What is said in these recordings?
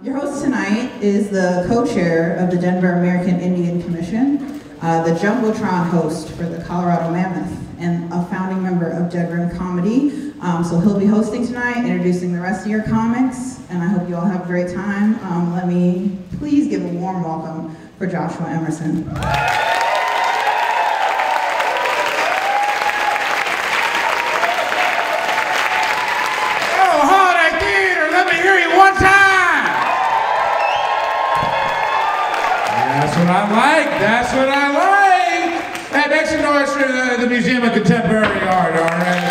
Your host tonight is the co-chair of the Denver American Indian Commission, uh, the Jumbotron host for the Colorado Mammoth, and a founding member of Dead Comedy. Um, so he'll be hosting tonight, introducing the rest of your comics, and I hope you all have a great time. Um, let me please give a warm welcome for Joshua Emerson. What I like. That's what I like. Hey, make some noise for the, the Museum of Contemporary Art, all right?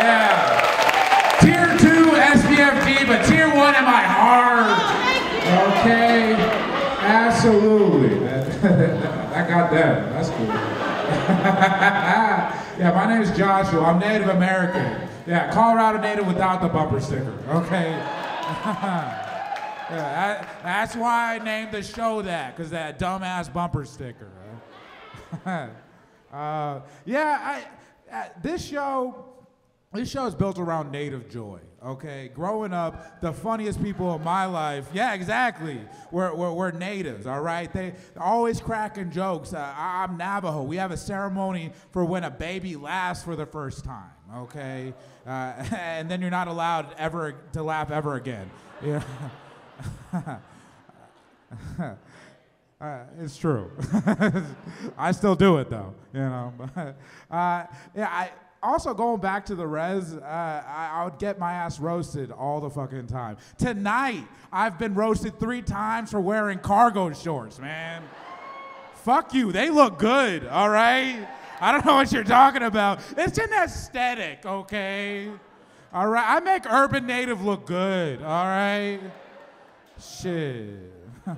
Yeah. Tier two SPFD, but tier one in my heart. Oh, okay. Absolutely. I got that. That's cool. yeah, my name is Joshua. I'm Native American. Yeah, Colorado native without the bumper sticker. Okay. yeah, that, that's why I named the show that, because that dumbass bumper sticker. uh, yeah, I, this show, this show is built around native joy. Okay, growing up, the funniest people in my life, yeah, exactly, were, were, were natives. All right, they they're always cracking jokes. Uh, I- I'm Navajo. We have a ceremony for when a baby laughs for the first time. Okay, uh, and then you're not allowed ever to laugh ever again. Yeah. Uh, it's true. I still do it though, you know. uh, yeah, I also going back to the res. Uh, I, I would get my ass roasted all the fucking time. Tonight, I've been roasted three times for wearing cargo shorts, man. Fuck you. They look good. All right. I don't know what you're talking about. It's an aesthetic, okay. All right. I make urban native look good. All right. Shit.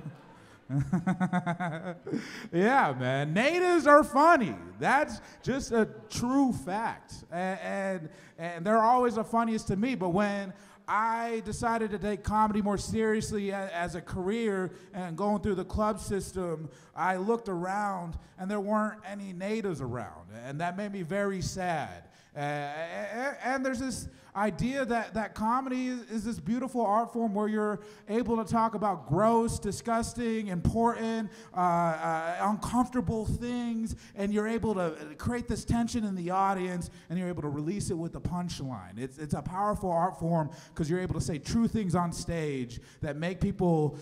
yeah, man. Natives are funny. That's just a true fact. And, and, and they're always the funniest to me. But when I decided to take comedy more seriously a- as a career and going through the club system, I looked around and there weren't any natives around. And that made me very sad. Uh, and, there's this idea that, that comedy is, is this beautiful art form where you're able to talk about gross, disgusting, important, uh, uh, uncomfortable things, and you're able to create this tension in the audience, and you're able to release it with the punchline. It's, it's a powerful art form because you're able to say true things on stage that make people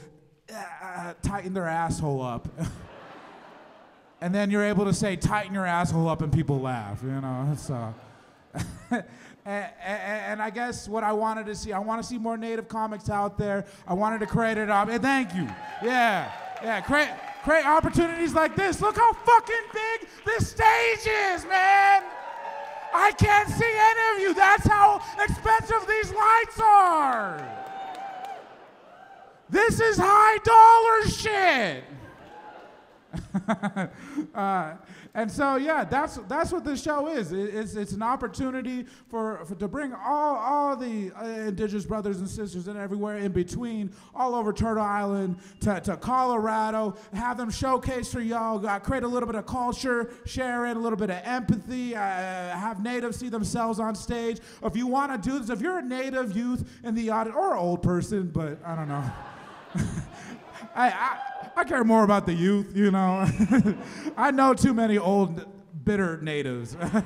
uh, tighten their asshole up. and then you're able to say tighten your asshole up and people laugh you know uh and, and, I guess what I wanted to see, I want to see more native comics out there. I wanted to create it up. And thank you. Yeah, yeah. Create, create opportunities like this. Look how fucking big this stage is, man. I can't see any of you. That's how expensive these lights are. This is high dollar shit. uh, and so yeah, that's that's what this show is. It- it's it's an opportunity for, for to bring all all the uh, indigenous brothers and sisters and everywhere in between, all over Turtle Island to, to Colorado, have them showcase for y'all. Uh, create a little bit of culture, share it, a little bit of empathy. Uh, have natives see themselves on stage. If you want to do this, if you're a native youth in the audience or old person, but I don't know. I, I, I care more about the youth, you know. I know too many old, bitter natives. uh,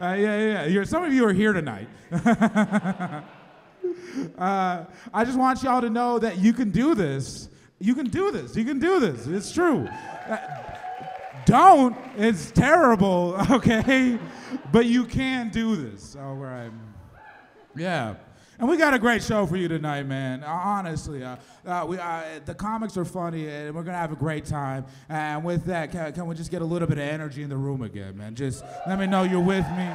yeah, yeah, some of you are here tonight. uh, I just want y'all to know that you can do this. You can do this. You can do this. It's true. Uh, don't. It's terrible, okay? But you can do this. All right. Yeah. And we got a great show for you tonight, man. Uh, honestly, uh, uh, we, uh, the comics are funny, and we're gonna have a great time. And with that, can, can we just get a little bit of energy in the room again, man? Just let me know you're with me.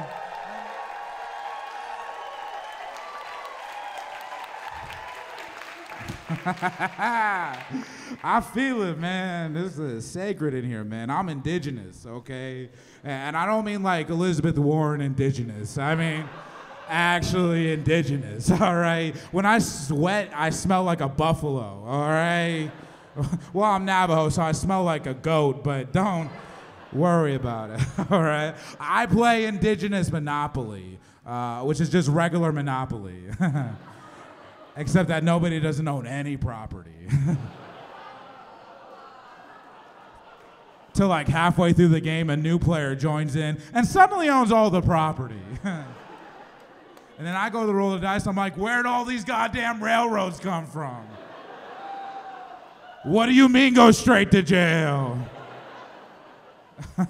I feel it, man. This is sacred in here, man. I'm indigenous, okay? And I don't mean like Elizabeth Warren indigenous. I mean actually indigenous, all right? When I sweat, I smell like a buffalo, all right? Well, I'm Navajo, so I smell like a goat, but don't worry about it, all right? I play indigenous Monopoly, uh, which is just regular Monopoly. Except that nobody doesn't own any property. Till like halfway through the game, a new player joins in and suddenly owns all the property. And then I go to roll the dice. I'm like, where'd all these goddamn railroads come from? What do you mean go straight to jail? if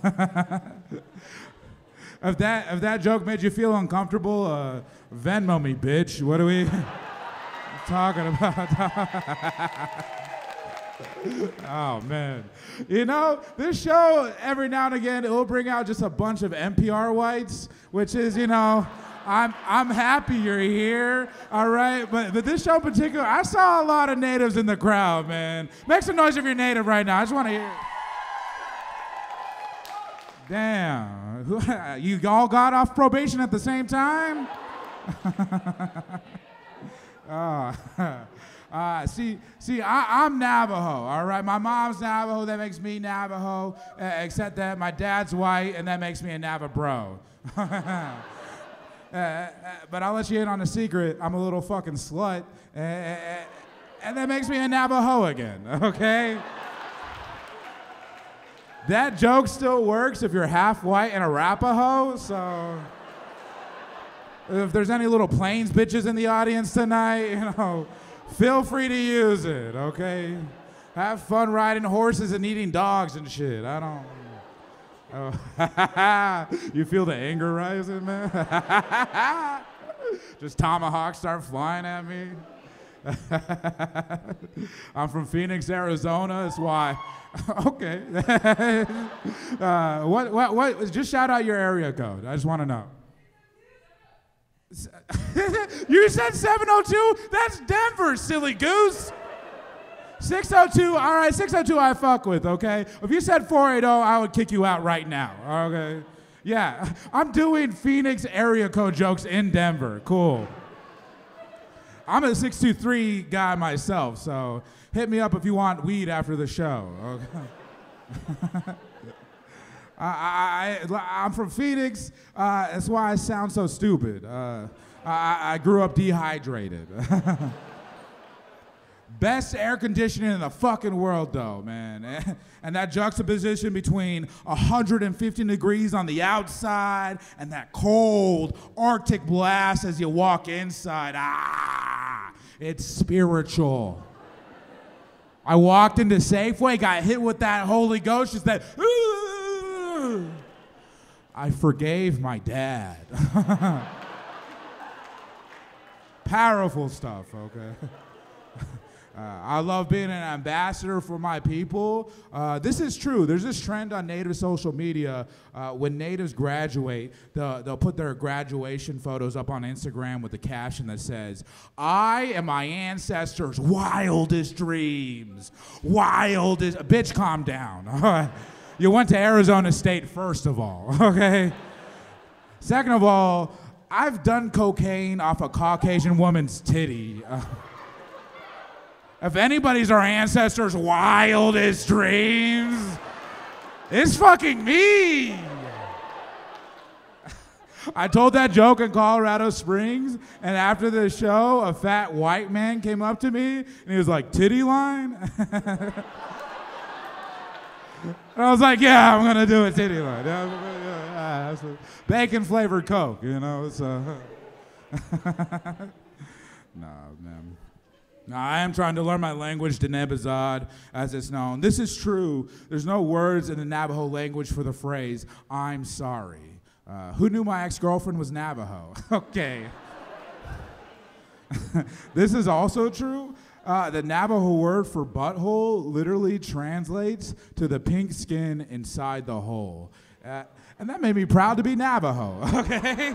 that if that joke made you feel uncomfortable, uh, Venmo me, bitch. What are we talking about? oh man, you know this show every now and again it will bring out just a bunch of NPR whites, which is you know. I'm, I'm happy you're here, all right? But, but this show in particular, I saw a lot of natives in the crowd, man. Make some noise if you're native right now. I just want to hear. Damn. You all got off probation at the same time? uh, uh, see, see, I, am Navajo, all right? My mom's Navajo, that makes me Navajo, uh, except that my dad's white, and that makes me a Navabro. Uh, uh, but I'll let you in on a secret. I'm a little fucking slut, uh, and that makes me a Navajo again, okay? that joke still works if you're half white and Arapaho, so if there's any little plains bitches in the audience tonight, you know, feel free to use it, okay? Have fun riding horses and eating dogs and shit. I don't. Oh. you feel the anger rising, man? Just tomahawks start flying at me. I'm from Phoenix, Arizona. That's why. okay. uh, what, what, what? Just shout out your area code. I just want to know. you said 702? That's Denver, silly goose. 602, all right, 602 I fuck with, okay? If you said 480, I would kick you out right now, okay? Yeah, I'm doing Phoenix area code jokes in Denver. Cool. I'm a 623 guy myself, so hit me up if you want weed after the show, okay? I, I, am from Phoenix. Uh, that's why I sound so stupid. Uh, I, I grew up dehydrated. Best air conditioning in the fucking world, though, man. And that juxtaposition between 150 degrees on the outside and that cold Arctic blast as you walk inside. Ah, it's spiritual. I walked into Safeway, got hit with that Holy Ghost, just that. I forgave my dad. Powerful stuff, okay? Uh, I love being an ambassador for my people. Uh, this is true. There's this trend on Native social media. Uh, when natives graduate, they'll, they'll put their graduation photos up on Instagram with a caption that says, I am my ancestors' wildest dreams. Wildest. Bitch, calm down. you went to Arizona State, first of all, okay? Second of all, I've done cocaine off a Caucasian woman's titty. If anybody's our ancestors' wildest dreams, it's fucking me. I told that joke in Colorado Springs, and after the show, a fat white man came up to me and he was like, Titty line? and I was like, Yeah, I'm gonna do a titty line. Yeah, bacon flavored Coke, you know? So. nah, man. Now, I am trying to learn my language, Diné bizaad, as it's known. This is true. There's no words in the Navajo language for the phrase, I'm sorry. Uh, who knew my ex girlfriend was Navajo? okay. this is also true. Uh, the Navajo word for butthole literally translates to the pink skin inside the hole. Uh, and that made me proud to be Navajo, okay?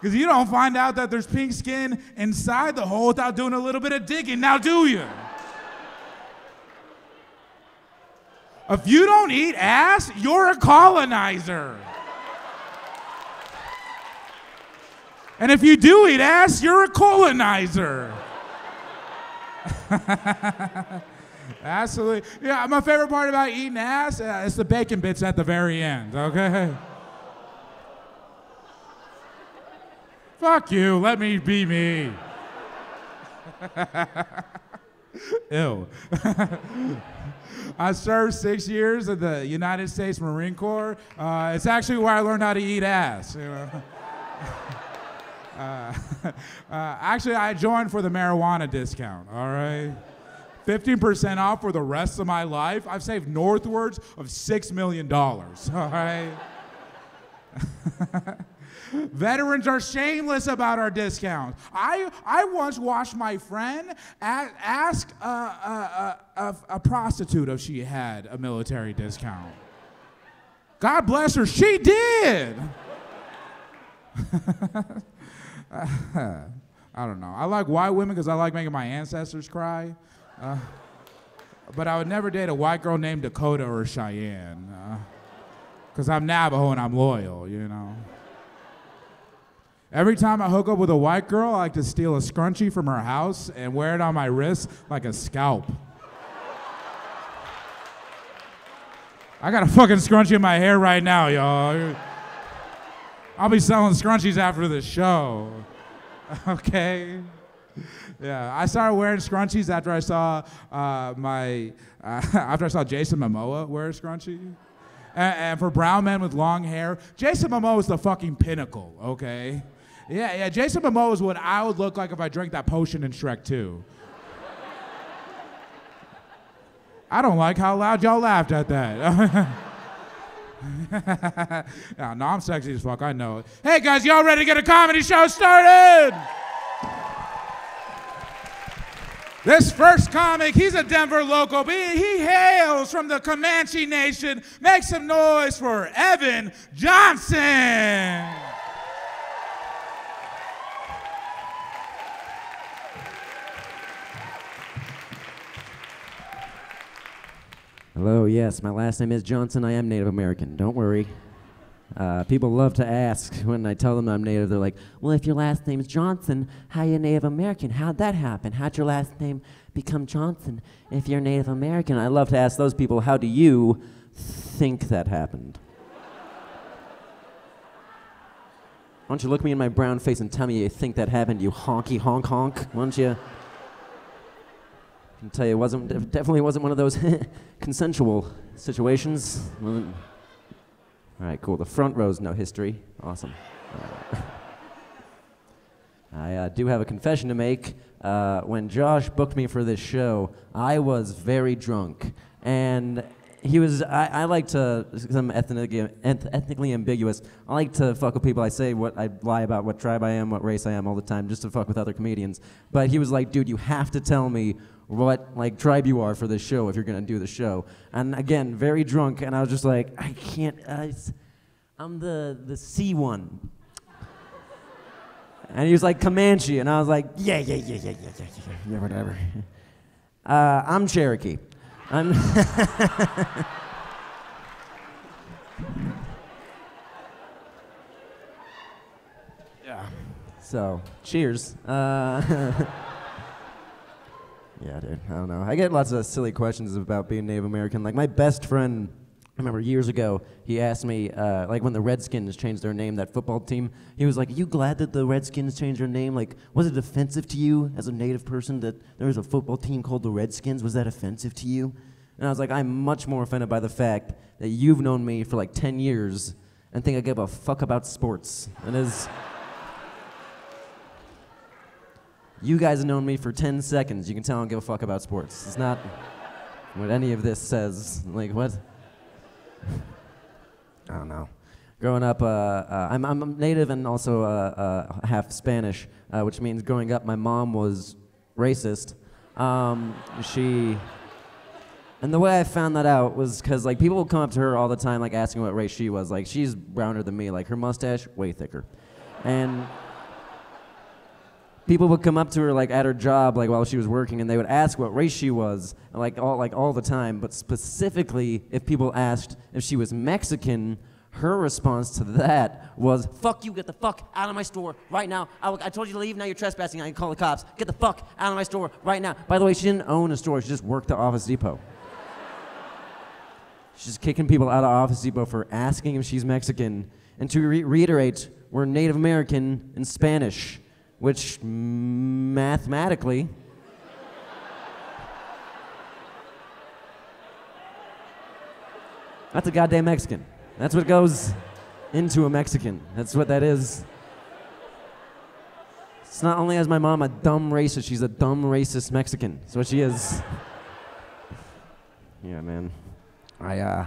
Because you don't find out that there's pink skin inside the hole without doing a little bit of digging, now do you? If you don't eat ass, you're a colonizer. And if you do eat ass, you're a colonizer. Absolutely. Yeah, my favorite part about eating ass uh, is the bacon bits at the very end, okay? Fuck you, let me be me. Ew. I served six years in the United States Marine Corps. Uh, it's actually where I learned how to eat ass. You know? uh, uh, actually, I joined for the marijuana discount. All right. 15% off for the rest of my life. I've saved northwards of $6 million. All right. Veterans are shameless about our discounts. I, I once watched my friend ask a, a, a, a prostitute if she had a military discount. God bless her, she did. I don't know. I like white women because I like making my ancestors cry. Uh, but I would never date a white girl named Dakota or Cheyenne. Because uh, I'm Navajo and I'm loyal, you know. Every time I hook up with a white girl, I like to steal a scrunchie from her house and wear it on my wrist like a scalp. I got a fucking scrunchie in my hair right now, y'all. I'll be selling scrunchies after the show. Okay? Yeah, I started wearing scrunchies after I saw uh, my uh, after I saw Jason Momoa wear a scrunchie. And, and for brown men with long hair, Jason Momoa is the fucking pinnacle. Okay? Yeah, yeah. Jason Momoa is what I would look like if I drank that potion in Shrek 2. I don't like how loud y'all laughed at that. yeah, no, I'm sexy as fuck. I know it. Hey guys, y'all ready to get a comedy show started? This first comic, he's a Denver local, but he hails from the Comanche Nation. Make some noise for Evan Johnson. Hello, yes, my last name is Johnson. I am Native American. Don't worry. Uh, people love to ask when I tell them I'm Native, they're like, well, if your last name's Johnson, how you Native American? How'd that happen? How'd your last name become Johnson if you're Native American? I love to ask those people, how do you think that happened? Why don't you look me in my brown face and tell me you think that happened, you honky honk honk? Why don't you? Can tell you, it wasn't definitely wasn't one of those consensual situations. All right, cool. The front row's no history. Awesome. I uh, do have a confession to make. Uh, when Josh booked me for this show, I was very drunk, and he was. I, I like to. I'm ethnically, ethnically ambiguous. I like to fuck with people. I say what I lie about what tribe I am, what race I am all the time, just to fuck with other comedians. But he was like, "Dude, you have to tell me what like tribe you are for this show if you're gonna do the show. And again, very drunk, and I was just like, I can't. Uh, I'm the the C one. And he was like Comanche, and I was like, yeah, yeah, yeah, yeah, yeah, yeah, yeah, yeah whatever. Uh, I'm Cherokee. I'm. yeah. So, cheers. Uh, Yeah, dude. I don't know. I get lots of silly questions about being Native American. Like my best friend, I remember years ago, he asked me, uh, like when the Redskins changed their name, that football team. He was like, "Are you glad that the Redskins changed their name? Like, was it offensive to you as a Native person that there was a football team called the Redskins? Was that offensive to you?" And I was like, "I'm much more offended by the fact that you've known me for like 10 years and think I give a fuck about sports." And as You guys have known me for 10 seconds. You can tell I don't give a fuck about sports. It's not what any of this says. Like, what? I don't know. Growing up, uh, uh, I'm, I'm native and also uh, uh half Spanish, uh, which means growing up, my mom was racist. Um, she. And the way I found that out was because like people would come up to her all the time, like asking what race she was. Like she's browner than me. Like her mustache way thicker, and people would come up to her like at her job like while she was working and they would ask what race she was like all like all the time. But specifically if people asked if she was mexican her response to that was fuck you get the fuck out of my store right now. I, I told you to leave now you're trespassing. I can call the cops. Get the fuck out of my store right now. By the way she didn't own a store. She just worked at office depot. She's kicking people out of office depot for asking if she's mexican. And to re- reiterate we're native american and spanish which mathematically That's a goddamn Mexican. That's what goes into a Mexican. That's what that is. It's not only as my mom a dumb racist, she's a dumb racist Mexican. That's what she is. yeah, man. I uh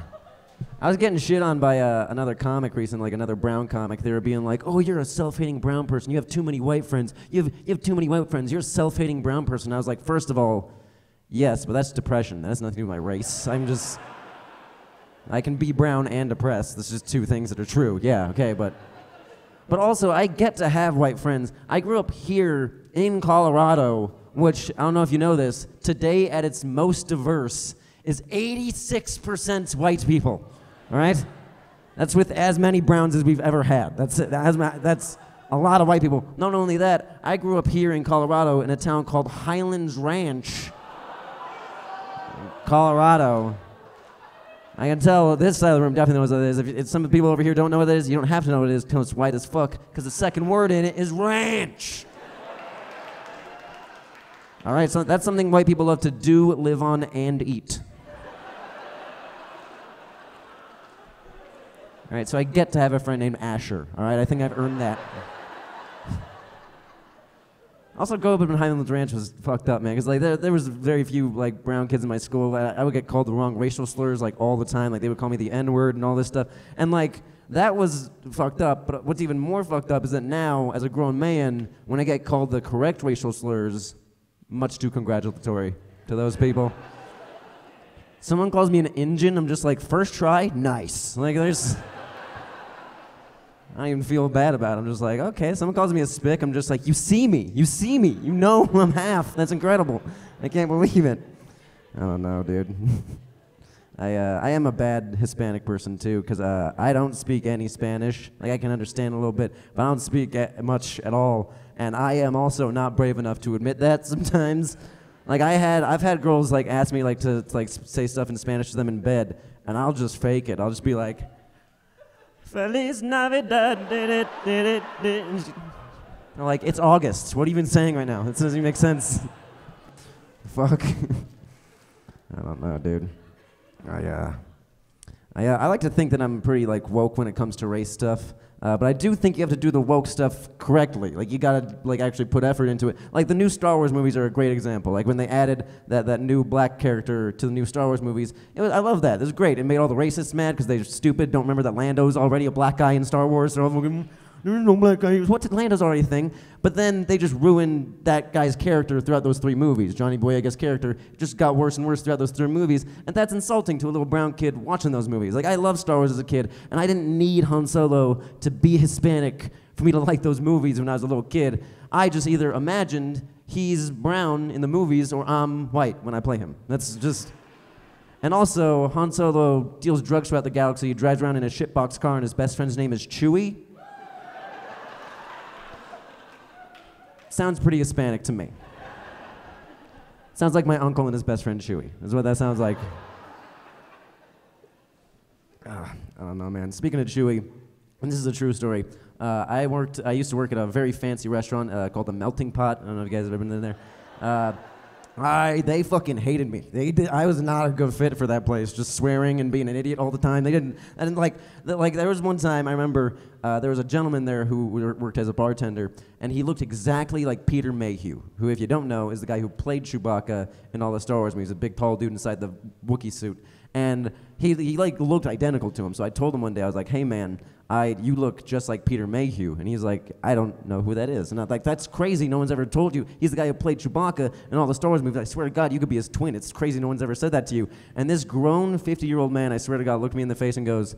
I was getting shit on by uh, another comic recently, like another brown comic. They were being like, "Oh, you're a self-hating brown person. You have too many white friends. You have you have too many white friends. You're a self-hating brown person." I was like, first of all, yes, but that's depression. That has nothing to do with my race. I'm just I can be brown and depressed. That's just two things that are true. Yeah, okay, but but also I get to have white friends. I grew up here in Colorado, which I don't know if you know this, today at its most diverse is 86% white people. All right? That's with as many browns as we've ever had. That's that's a lot of white people. Not only that, I grew up here in Colorado in a town called Highlands Ranch. Colorado. I can tell this side of the room definitely knows what it is. If, if some people over here don't know what it is, you don't have to know what it is because it's white as fuck. Because the second word in it is ranch. All right, so that's something white people love to do, live on, and eat. All right, so I get to have a friend named Asher. All right, I think I've earned that. Also, growing up in Highlands Ranch was fucked up, man. Because like there, there was very few like brown kids in my school. I, I would get called the wrong racial slurs like all the time. Like they would call me the N word and all this stuff. And like that was fucked up. But what's even more fucked up is that now, as a grown man, when I get called the correct racial slurs, much too congratulatory to those people. Someone calls me an engine, I'm just like, first try, nice. Like there's. I don't even feel bad about it. I'm just like, okay, someone calls me a spick. I'm just like, you see me. You see me. You know I'm half. That's incredible. I can't believe it. I don't know, dude. I, uh, I am a bad Hispanic person too, because uh, I don't speak any Spanish. Like I can understand a little bit, but I don't speak much at all. And I am also not brave enough to admit that sometimes. Like I had, I've had girls like ask me like to, to like say stuff in Spanish to them in bed, and I'll just fake it. I'll just be like, Feliz Navidad. Did it, did it, did it. like, it's August. What are you even saying right now? It doesn't even make sense. Fuck. I don't know, dude. I, uh, I, uh, I like to think that I'm pretty, like, woke when it comes to race stuff. Uh, but I do think you have to do the woke stuff correctly. Like you gotta like actually put effort into it. Like the new Star Wars movies are a great example. Like when they added that, that new black character to the new Star Wars movies, was, I love that. It was great. It made all the racists mad because they're stupid. Don't remember that Lando's already a black guy in Star Wars. No black guy. What's Atlanta's already thing? But then they just ruined that guy's character throughout those three movies. Johnny Boyega's character just got worse and worse throughout those three movies, and that's insulting to a little brown kid watching those movies. Like I love Star Wars as a kid, and I didn't need Han Solo to be Hispanic for me to like those movies when I was a little kid. I just either imagined he's brown in the movies or I'm white when I play him. That's just. And also, Han Solo deals drugs throughout the galaxy. He drives around in a shitbox car, and his best friend's name is Chewie. Sounds pretty Hispanic to me. Sounds like my uncle and his best friend Chewy. Is what that sounds like. Uh, I don't know, man. Speaking of Chewy, and this is a true story. Uh, I worked. I used to work at a very fancy restaurant uh, called the Melting Pot. I don't know if you guys have ever been in there. I they fucking hated me. They did, I was not a good fit for that place. Just swearing and being an idiot all the time. They didn't. And like the, like there was one time I remember uh, there was a gentleman there who worked as a bartender, and he looked exactly like Peter Mayhew, who, if you don't know, is the guy who played Chewbacca in all the Star Wars movies. A big tall dude inside the Wookiee suit, and he he like looked identical to him. So I told him one day I was like, "Hey man, I, you look just like Peter Mayhew. And he's like, I don't know who that is. And I'm like, that's crazy. No one's ever told you. He's the guy who played Chewbacca in all the Star Wars movies. I swear to God, you could be his twin. It's crazy. No one's ever said that to you. And this grown 50 year old man, I swear to God, looked me in the face and goes,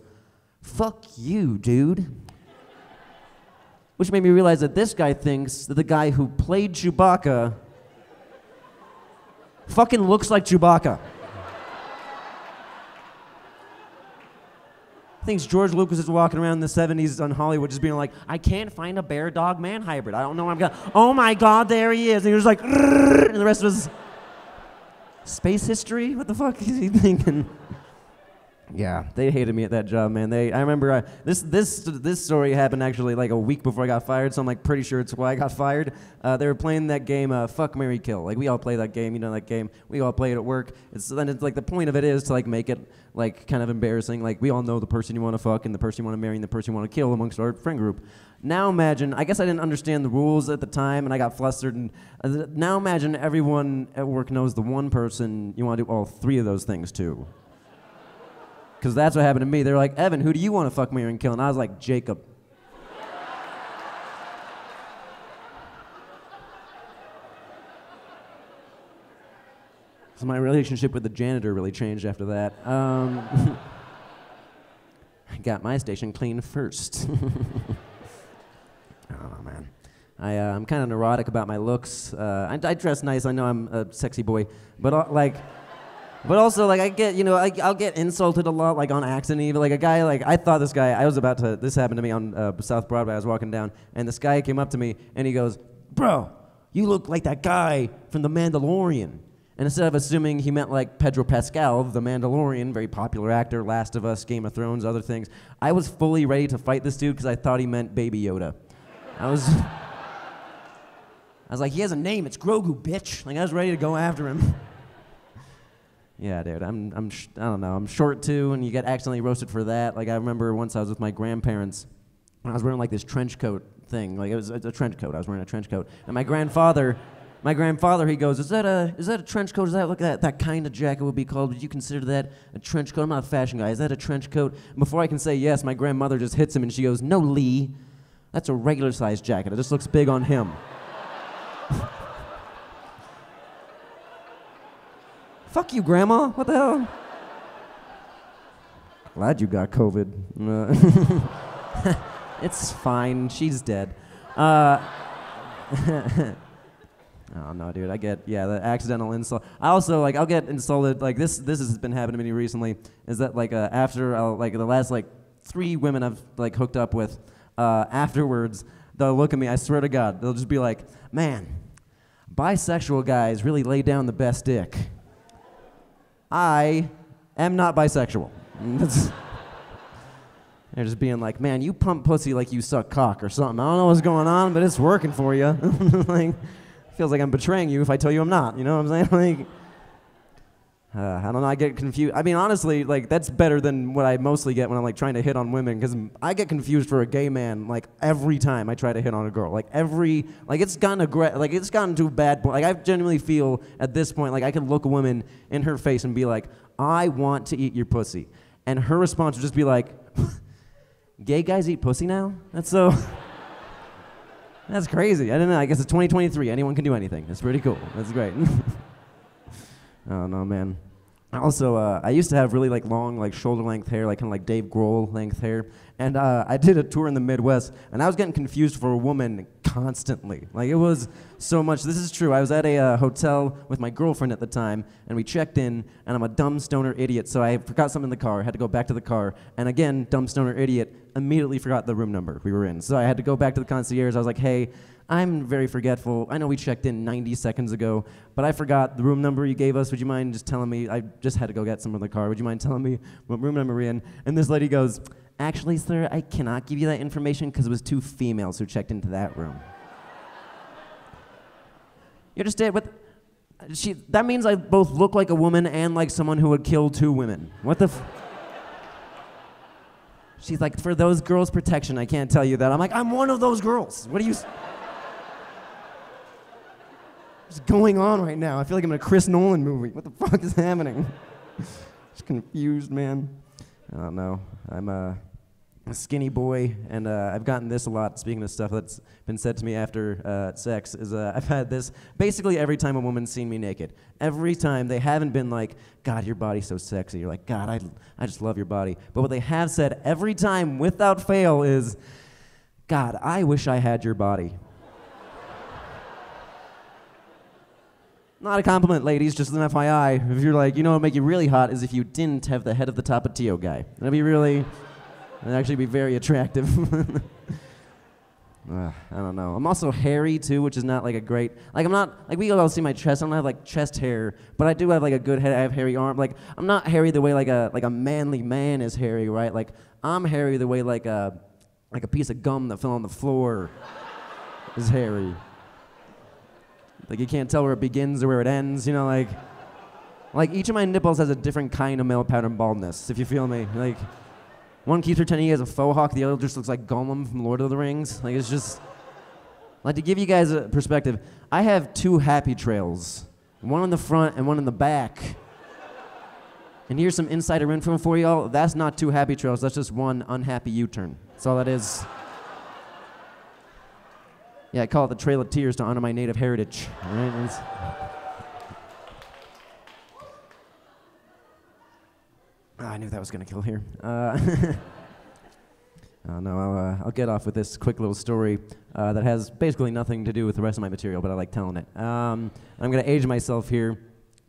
fuck you, dude. Which made me realize that this guy thinks that the guy who played Chewbacca fucking looks like Chewbacca. Thinks George Lucas is walking around in the 70s on Hollywood just being like, I can't find a bear dog man hybrid. I don't know I'm going. Oh my God, there he is. And he was like, and the rest was space history? What the fuck is he thinking? Yeah, they hated me at that job, man. They, I remember I, this this this story happened actually like a week before I got fired, so I'm like pretty sure it's why I got fired. Uh, they were playing that game, uh, Fuck Mary Kill. Like we all play that game, you know that game. We all play it at work. It's then it's like the point of it is to like make it like kind of embarrassing. Like we all know the person you want to fuck and the person you want to marry and the person you want to kill amongst our friend group. Now imagine, I guess I didn't understand the rules at the time and I got flustered. And uh, now imagine everyone at work knows the one person you want to do all three of those things to. Because that's what happened to me. They're like, Evan, who do you want to fuck, marry, and kill? And I was like, Jacob. so my relationship with the janitor really changed after that. Um, I got my station clean first. Know, man. I, uh, I'm kind of neurotic about my looks. Uh, I, I dress nice. I know I'm a sexy boy, but uh, like. But also, like, I get, you know, I, I'll get insulted a lot, like, on accident, even. Like, a guy, like, I thought this guy, I was about to, this happened to me on uh, South Broadway. I was walking down, and this guy came up to me, and he goes, Bro, you look like that guy from The Mandalorian. And instead of assuming he meant, like, Pedro Pascal, The Mandalorian, very popular actor, Last of Us, Game of Thrones, other things, I was fully ready to fight this dude because I thought he meant Baby Yoda. I was. I was like, he has a name, it's Grogu, bitch. Like, I was ready to go after him. Yeah, dude. I'm, I'm, sh- I don't know. I'm short too, and you get accidentally roasted for that. Like I remember once I was with my grandparents, and I was wearing like this trench coat thing. Like it was a trench coat. I was wearing a trench coat, and my grandfather, my grandfather, he goes, "Is that a, is that a trench coat? Is that look at that that kind of jacket would be called? Would you consider that a trench coat? I'm not a fashion guy. Is that a trench coat?" And before I can say yes, my grandmother just hits him, and she goes, "No, Lee, that's a regular sized jacket. It just looks big on him." Fuck you, Grandma. What the hell? Glad you got COVID. Uh, it's fine. She's dead. Uh, oh no, dude. I get yeah the accidental insult. I also like I'll get insulted like this. This has been happening to me recently. Is that like uh, after I'll, like the last like three women I've like hooked up with uh, afterwards they'll look at me. I swear to God, they'll just be like, "Man, bisexual guys really lay down the best dick." I am not bisexual. They're just being like, man, you pump pussy like you suck cock or something. I don't know what's going on, but it's working for you. like, feels like I'm betraying you if I tell you I'm not. You know what I'm saying? Like, uh, I don't know. I get confused. I mean, honestly, like that's better than what I mostly get when I'm like trying to hit on women because I get confused for a gay man like every time I try to hit on a girl. Like every like it's gotten aggra- like it's gotten to a bad point. Like I genuinely feel at this point like I can look a woman in her face and be like, "I want to eat your pussy," and her response would just be like, "Gay guys eat pussy now? That's so." That's crazy. I don't know. I guess it's 2023. Anyone can do anything. That's pretty cool. That's great. Oh no, man. Also, uh, I used to have really like long, like shoulder length hair, like kind of like Dave Grohl length hair. And uh, I did a tour in the Midwest, and I was getting confused for a woman constantly. Like it was so much. This is true. I was at a uh, hotel with my girlfriend at the time, and we checked in, and I'm a dumb stoner idiot, so I forgot something in the car. Had to go back to the car, and again, dumb stoner idiot, immediately forgot the room number we were in. So I had to go back to the concierge. I was like, hey, I'm very forgetful. I know we checked in 90 seconds ago, but I forgot the room number you gave us. Would you mind just telling me? I just had to go get some in the car. Would you mind telling me what room number we're in? And this lady goes, Actually, sir, I cannot give you that information because it was two females who checked into that room. You understand? What? She, that means I both look like a woman and like someone who would kill two women. What the? F- She's like, for those girls' protection, I can't tell you that. I'm like, I'm one of those girls. What are you? What's going on right now? I feel like I'm in a Chris Nolan movie. What the fuck is happening? Just confused, man. I don't know. I'm a, a skinny boy, and uh, I've gotten this a lot. Speaking of stuff that's been said to me after uh, sex, is uh, I've had this basically every time a woman's seen me naked. Every time they haven't been like, "God, your body's so sexy." You're like, "God, I, I just love your body." But what they have said every time, without fail, is, "God, I wish I had your body." Not a compliment, ladies, just an FYI. If you're like, you know what would make you really hot is if you didn't have the head of the Tapatio guy. That'd be really, that'd actually be very attractive. Uh, I don't know. I'm also hairy too, which is not like a great. Like I'm not like we all see my chest. I don't have like chest hair, but I do have like a good head. I have hairy arm. Like I'm not hairy the way like a like a manly man is hairy, right? Like I'm hairy the way like a like a piece of gum that fell on the floor is hairy. Like you can't tell where it begins or where it ends. You know, like like each of my nipples has a different kind of male pattern baldness. If you feel me, like. One keeps pretending he has a faux hawk, the other just looks like Gollum from Lord of the Rings. Like it's just like to give you guys a perspective. I have two happy trails, one in the front and one in the back. And here's some insider info for y'all. That's not two happy trails. That's just one unhappy U-turn. That's all that is. Yeah, I call it the Trail of Tears to honor my native heritage. Right? Oh, I knew that was going to kill here. Uh, oh, no, I'll, uh, I'll get off with this quick little story uh, that has basically nothing to do with the rest of my material, but I like telling it. Um, I'm going to age myself here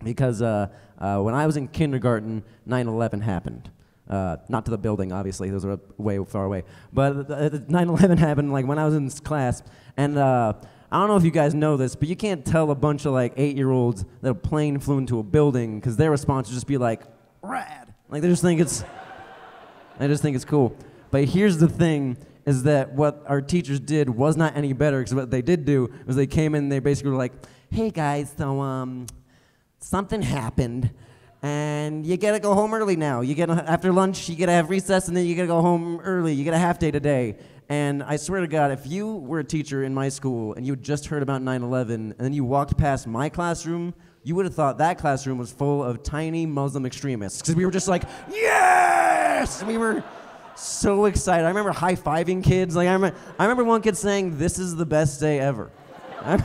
because uh, uh, when I was in kindergarten, 9 11 happened. Uh, not to the building, obviously, those are way far away. But 9 11 happened like when I was in class, and uh, I don't know if you guys know this, but you can't tell a bunch of like eight year olds that a plane flew into a building because their response would just be like, rad. Like they just think it's, I just think it's cool. But here's the thing: is that what our teachers did was not any better. Because what they did do was they came in, and they basically were like, "Hey guys, so um, something happened, and you gotta go home early now. You get after lunch, you gotta have recess, and then you gotta go home early. You get a half day today." And I swear to God, if you were a teacher in my school and you just heard about 9/11, and then you walked past my classroom, you would have thought that classroom was full of tiny Muslim extremists because we were just like, yes! We were so excited. I remember high fiving kids. Like I remember, I remember one kid saying, "This is the best day ever."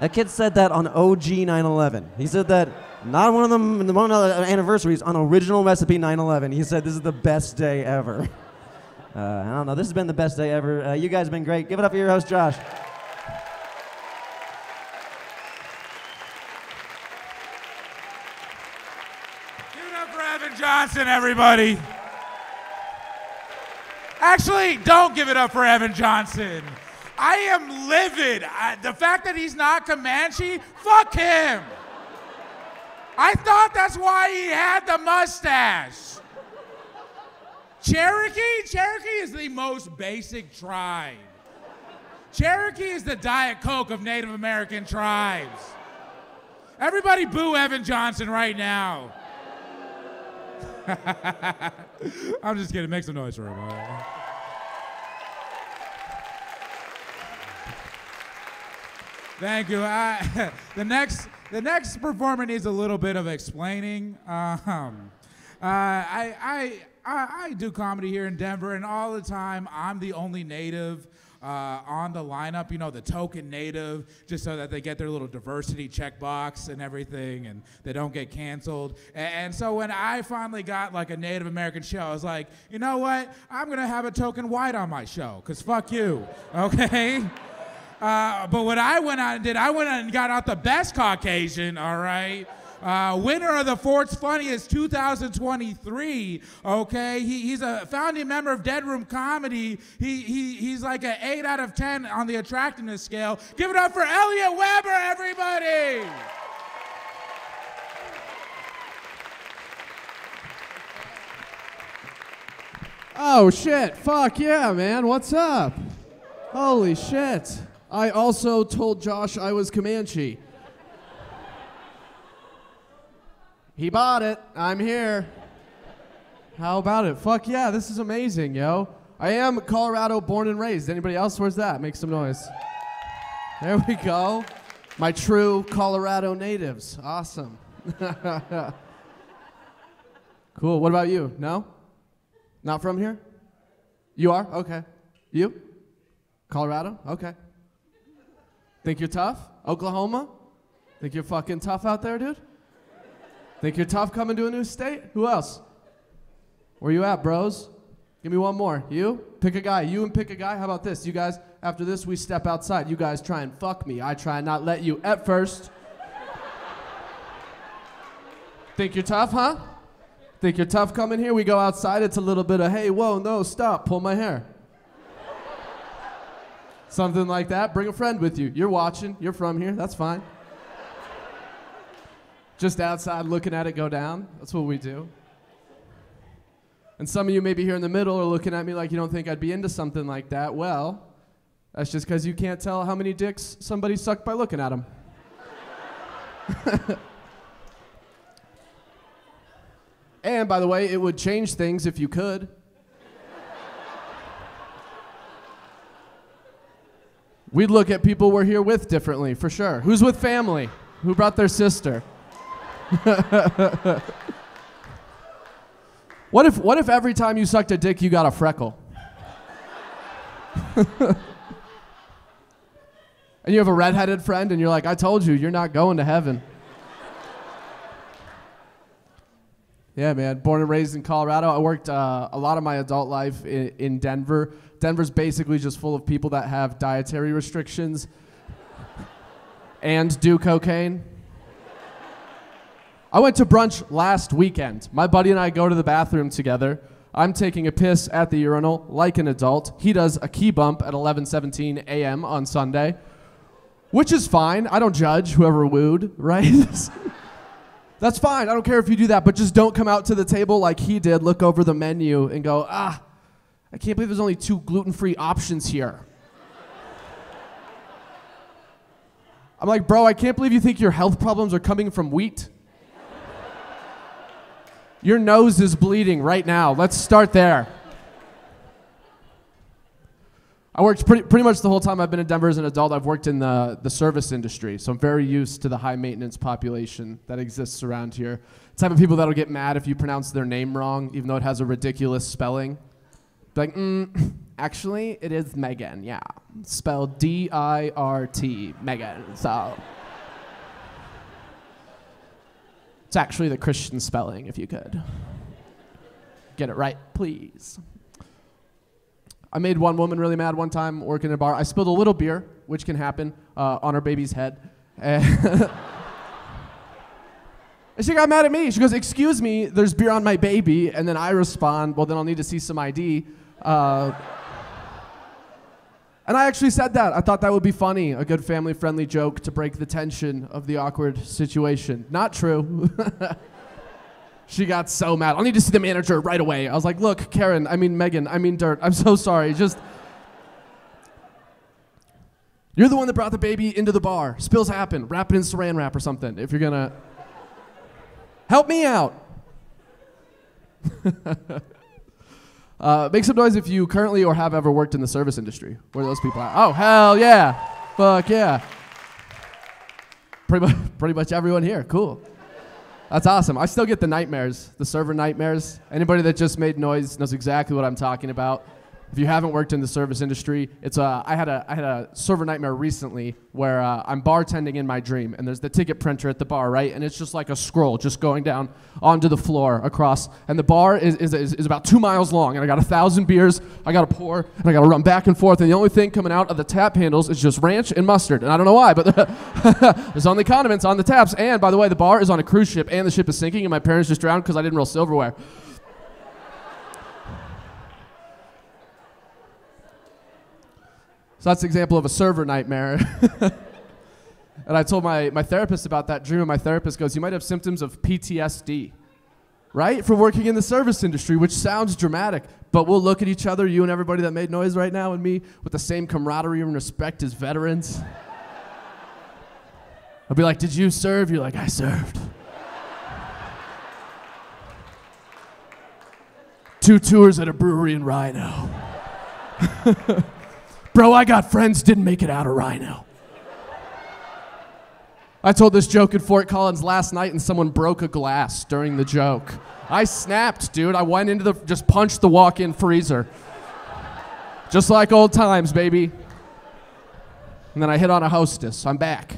A kid said that on OG 9/11. He said that not one of them, in the one of the anniversaries on original recipe 9/11. He said this is the best day ever. Uh, I don't know. This has been the best day ever. Uh, you guys have been great. Give it up for your host, Josh. Give it up for Evan Johnson, everybody. Actually, don't give it up for Evan Johnson. I am livid. I, the fact that he's not Comanche, fuck him. I thought that's why he had the mustache. Cherokee? Cherokee is the most basic tribe. Cherokee is the Diet Coke of Native American tribes. Everybody boo Evan Johnson right now. I'm just kidding. Make some noise for him. right? Thank you. I, the next, the next performer needs a little bit of explaining. Um, uh, I, I, I, I do comedy here in Denver, and all the time I'm the only native uh, on the lineup. You know, the token native, just so that they get their little diversity checkbox and everything, and they don't get canceled. A- And, so when I finally got like a Native American show, I was like, you know what? I'm gonna have a token white on my show, cause fuck you, okay? Uh, but what I went out and did, I went out and got out the best Caucasian, all right? Uh, winner of the Fort's Funniest 2023, okay? He, he's a founding member of Dead Room Comedy. He, he, he's like an 8 out of 10 on the attractiveness scale. Give it up for Elliot Weber, everybody! Oh shit! Fuck yeah, man! What's up? Holy shit! I also told Josh I was Comanche. He bought it. I'm here. How about it? Fuck yeah! This is amazing, yo. I am Colorado born and raised. Anybody else? Where's that? Make some noise. There we go. My true Colorado natives. Awesome. cool. What about you? No? Not from here? You are? Okay. You? Colorado? Okay. Think you're tough? Oklahoma? Think you're fucking tough out there, dude? Think you're tough coming to a new state? Who else? Where you at, bros? Give me one more. You? Pick a guy. You and pick a guy. How about this? You guys, after this, we step outside. You guys try and fuck me. I try and not let you at first. Think you're tough, huh? Think you're tough coming here? We go outside. It's a little bit of, hey, whoa, no, stop, pull my hair. Something like that. Bring a friend with you. You're watching. You're from here. That's fine. Just outside looking at it go down. That's what we do. And some of you maybe here in the middle are looking at me like you don't think I'd be into something like that. Well, that's just because you can't tell how many dicks somebody sucked by looking at them. and by the way, it would change things if you could. We'd look at people we're here with differently, for sure. Who's with family? Who brought their sister? what if what if every time you sucked a dick you got a freckle? and you have a redheaded friend and you're like, I told you, you're not going to heaven. yeah, man. Born and raised in Colorado. I worked uh, a lot of my adult life in, in Denver. Denver's basically just full of people that have dietary restrictions and do cocaine. I went to brunch last weekend. My buddy and I go to the bathroom together. I'm taking a piss at the urinal like an adult. He does a key bump at 11:17 a.m. on Sunday, which is fine. I don't judge whoever wooed, right? That's fine. I don't care if you do that, but just don't come out to the table like he did, look over the menu and go, "Ah, I can't believe there's only two gluten-free options here." I'm like, "Bro, I can't believe you think your health problems are coming from wheat." Your nose is bleeding right now. Let's start there. I worked pretty, pretty much the whole time I've been in Denver as an adult. I've worked in the, the service industry, so I'm very used to the high maintenance population that exists around here. The type of people that'll get mad if you pronounce their name wrong, even though it has a ridiculous spelling. Be like, mm, actually, it is Megan, yeah. Spelled D I R T, Megan, so. It's actually the Christian spelling, if you could. Get it right, please. I made one woman really mad one time working in a bar. I spilled a little beer, which can happen, uh, on her baby's head. and she got mad at me. She goes, Excuse me, there's beer on my baby. And then I respond, Well, then I'll need to see some ID. Uh, and I actually said that. I thought that would be funny, a good family friendly joke to break the tension of the awkward situation. Not true. she got so mad. I'll need to see the manager right away. I was like, look, Karen, I mean, Megan, I mean, Dirt, I'm so sorry. Just. You're the one that brought the baby into the bar. Spills happen. Wrap it in saran wrap or something if you're gonna. Help me out. Uh, make some noise if you currently or have ever worked in the service industry. Where those people are? Oh, hell yeah. Fuck yeah. Pretty much, pretty much everyone here. Cool. That's awesome. I still get the nightmares, the server nightmares. Anybody that just made noise knows exactly what I'm talking about. If you haven't worked in the service industry, it's uh, I had a I had a server nightmare recently where uh, I'm bartending in my dream, and there's the ticket printer at the bar, right? And it's just like a scroll just going down onto the floor across, and the bar is, is, is, is about two miles long, and I got a thousand beers, I got to pour, and I got to run back and forth, and the only thing coming out of the tap handles is just ranch and mustard, and I don't know why, but there's only condiments on the taps, and by the way, the bar is on a cruise ship, and the ship is sinking, and my parents just drowned because I didn't roll silverware. So that's an example of a server nightmare. and I told my, my therapist about that dream, and my therapist goes, You might have symptoms of PTSD, right? For working in the service industry, which sounds dramatic, but we'll look at each other, you and everybody that made noise right now, and me, with the same camaraderie and respect as veterans. I'll be like, Did you serve? You're like, I served. Two tours at a brewery in RiNo. Bro, I got friends didn't make it out of RiNo. I told this joke at Fort Collins last night and someone broke a glass during the joke. I snapped, dude. I went into the, just punched the walk in freezer. Just like old times, baby. And then I hit on a hostess. I'm back.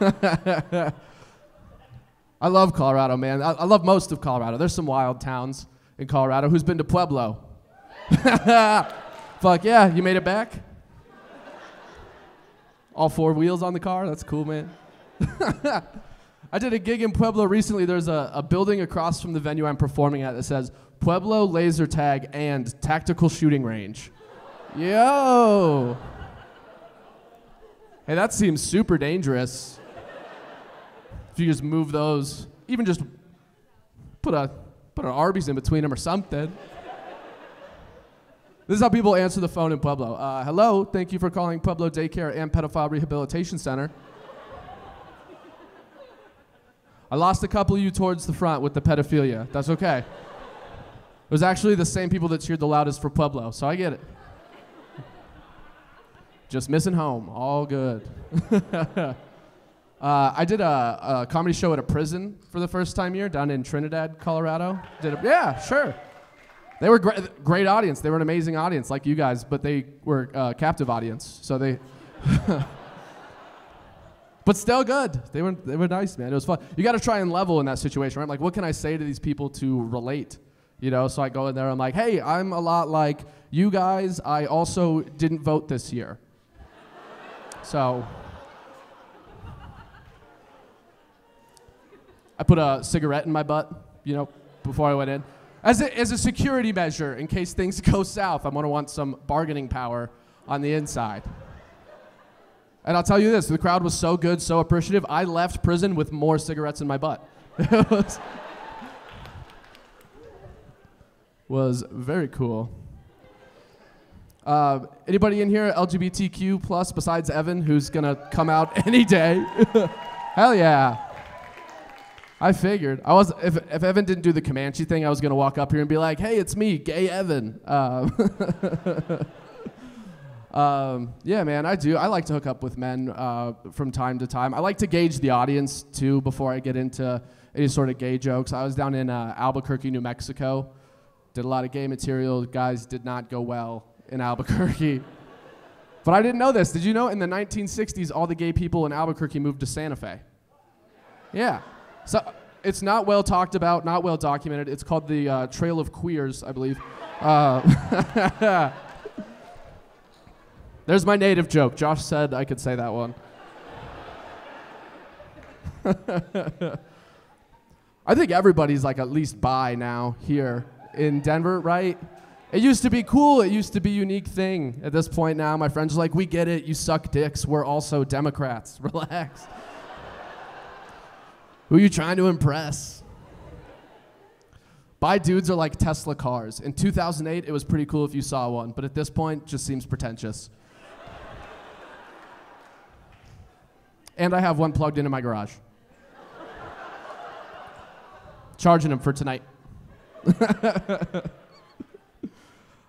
I love Colorado, man. I, I, love most of Colorado. There's some wild towns in Colorado. Who's been to Pueblo? Fuck yeah, you made it back? All four wheels on the car? That's cool, man. I did a gig in Pueblo recently. There's a, a building across from the venue I'm performing at that says Pueblo Laser Tag and Tactical Shooting Range. Yo. Hey, that seems super dangerous. If you just move those, even just put a put an Arby's in between them or something. This is how people answer the phone in Pueblo. Uh, hello, thank you for calling Pueblo Daycare and Pedophile Rehabilitation Center. I lost a couple of you towards the front with the pedophilia. That's okay. It was actually the same people that cheered the loudest for Pueblo, so I get it. Just missing home, all good. uh, I did a, a comedy show at a prison for the first time here down in Trinidad, Colorado. Did a, yeah, sure. They were great, great audience. They were an amazing audience, like you guys, but they were a captive audience. So they, but still good. They were they were nice, man. It was fun. You got to try and level in that situation, right? Like, what can I say to these people to relate? You know. So I go in there. I'm like, hey, I'm a lot like you guys. I also didn't vote this year. so. I put a cigarette in my butt, you know, before I went in as a, as a security measure in case things go south. I'm to want some bargaining power on the inside. And I'll tell you this the crowd was so good, so appreciative. I left prison with more cigarettes in my butt. was, was very cool. Uh, anybody in here LGBTQ plus besides Evan who's gonna come out any day? Hell yeah. I figured. I was if, if Evan didn't do the Comanche thing, I was gonna walk up here and be like, "Hey, it's me, Gay Evan." Um, um, yeah, man, I do. I like to hook up with men uh, from time to time. I like to gauge the audience too before I get into any sort of gay jokes. I was down in uh, Albuquerque, New Mexico. Did a lot of gay material. Guys did not go well in Albuquerque. but I didn't know this. Did you know in the 1960s, all the gay people in Albuquerque moved to Santa Fe? Yeah. So it's not well talked about, not well documented. It's called the uh, Trail of Queers, I believe. Uh, there's my native joke. Josh said I could say that one. I think everybody's like at least bi now here in Denver, right? It used to be cool. It used to be unique thing. At this point now, my friends are like, we get it. You suck dicks. We're also Democrats. Relax. Who are you trying to impress? Bi dudes are like Tesla cars. In 2008, it was pretty cool if you saw one, but at this point, just seems pretentious. and I have one plugged into my garage. Charging them for tonight.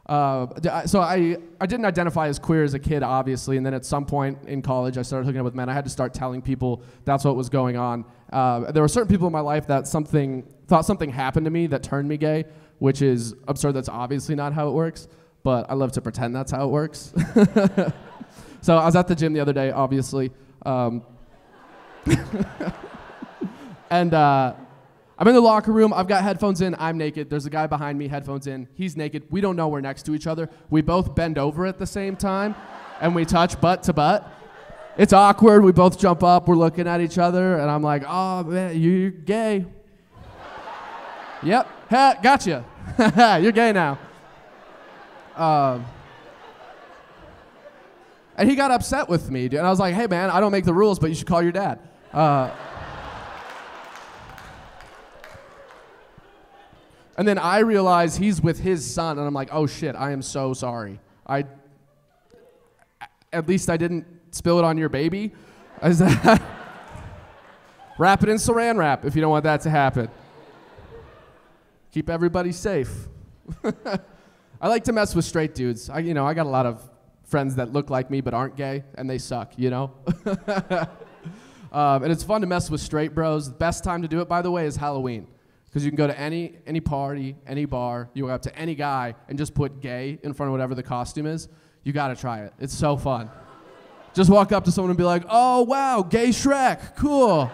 Uh, so I, I didn't identify as queer as a kid, obviously, and then at some point in college, I started hooking up with men. I had to start telling people that's what was going on. Uh, there were certain people in my life that something thought something happened to me that turned me gay, which is absurd. That's obviously not how it works, but I love to pretend that's how it works. so I was at the gym the other day, obviously, um, and. Uh, I'm in the locker room. I've got headphones in. I'm naked. There's a guy behind me, headphones in. He's naked. We don't know we're next to each other. We both bend over at the same time and we touch butt to butt. It's awkward. We both jump up. We're looking at each other and I'm like, oh, man, you're gay. yep. Ha, gotcha. you're gay now. Um, and he got upset with me. And I was like, hey, man, I don't make the rules, but you should call your dad. Uh, And then I realize he's with his son, and I'm like, oh shit, I am so sorry. I, at least I didn't spill it on your baby. Wrap it in saran wrap if you don't want that to happen. Keep everybody safe. I like to mess with straight dudes. I, you know, I got a lot of friends that look like me but aren't gay, and they suck, you know? um, and it's fun to mess with straight bros. The best time to do it, by the way, is Halloween because you can go to any any party, any bar, you go up to any guy and just put gay in front of whatever the costume is. You got to try it. It's so fun. just walk up to someone and be like, "Oh wow, gay Shrek, cool."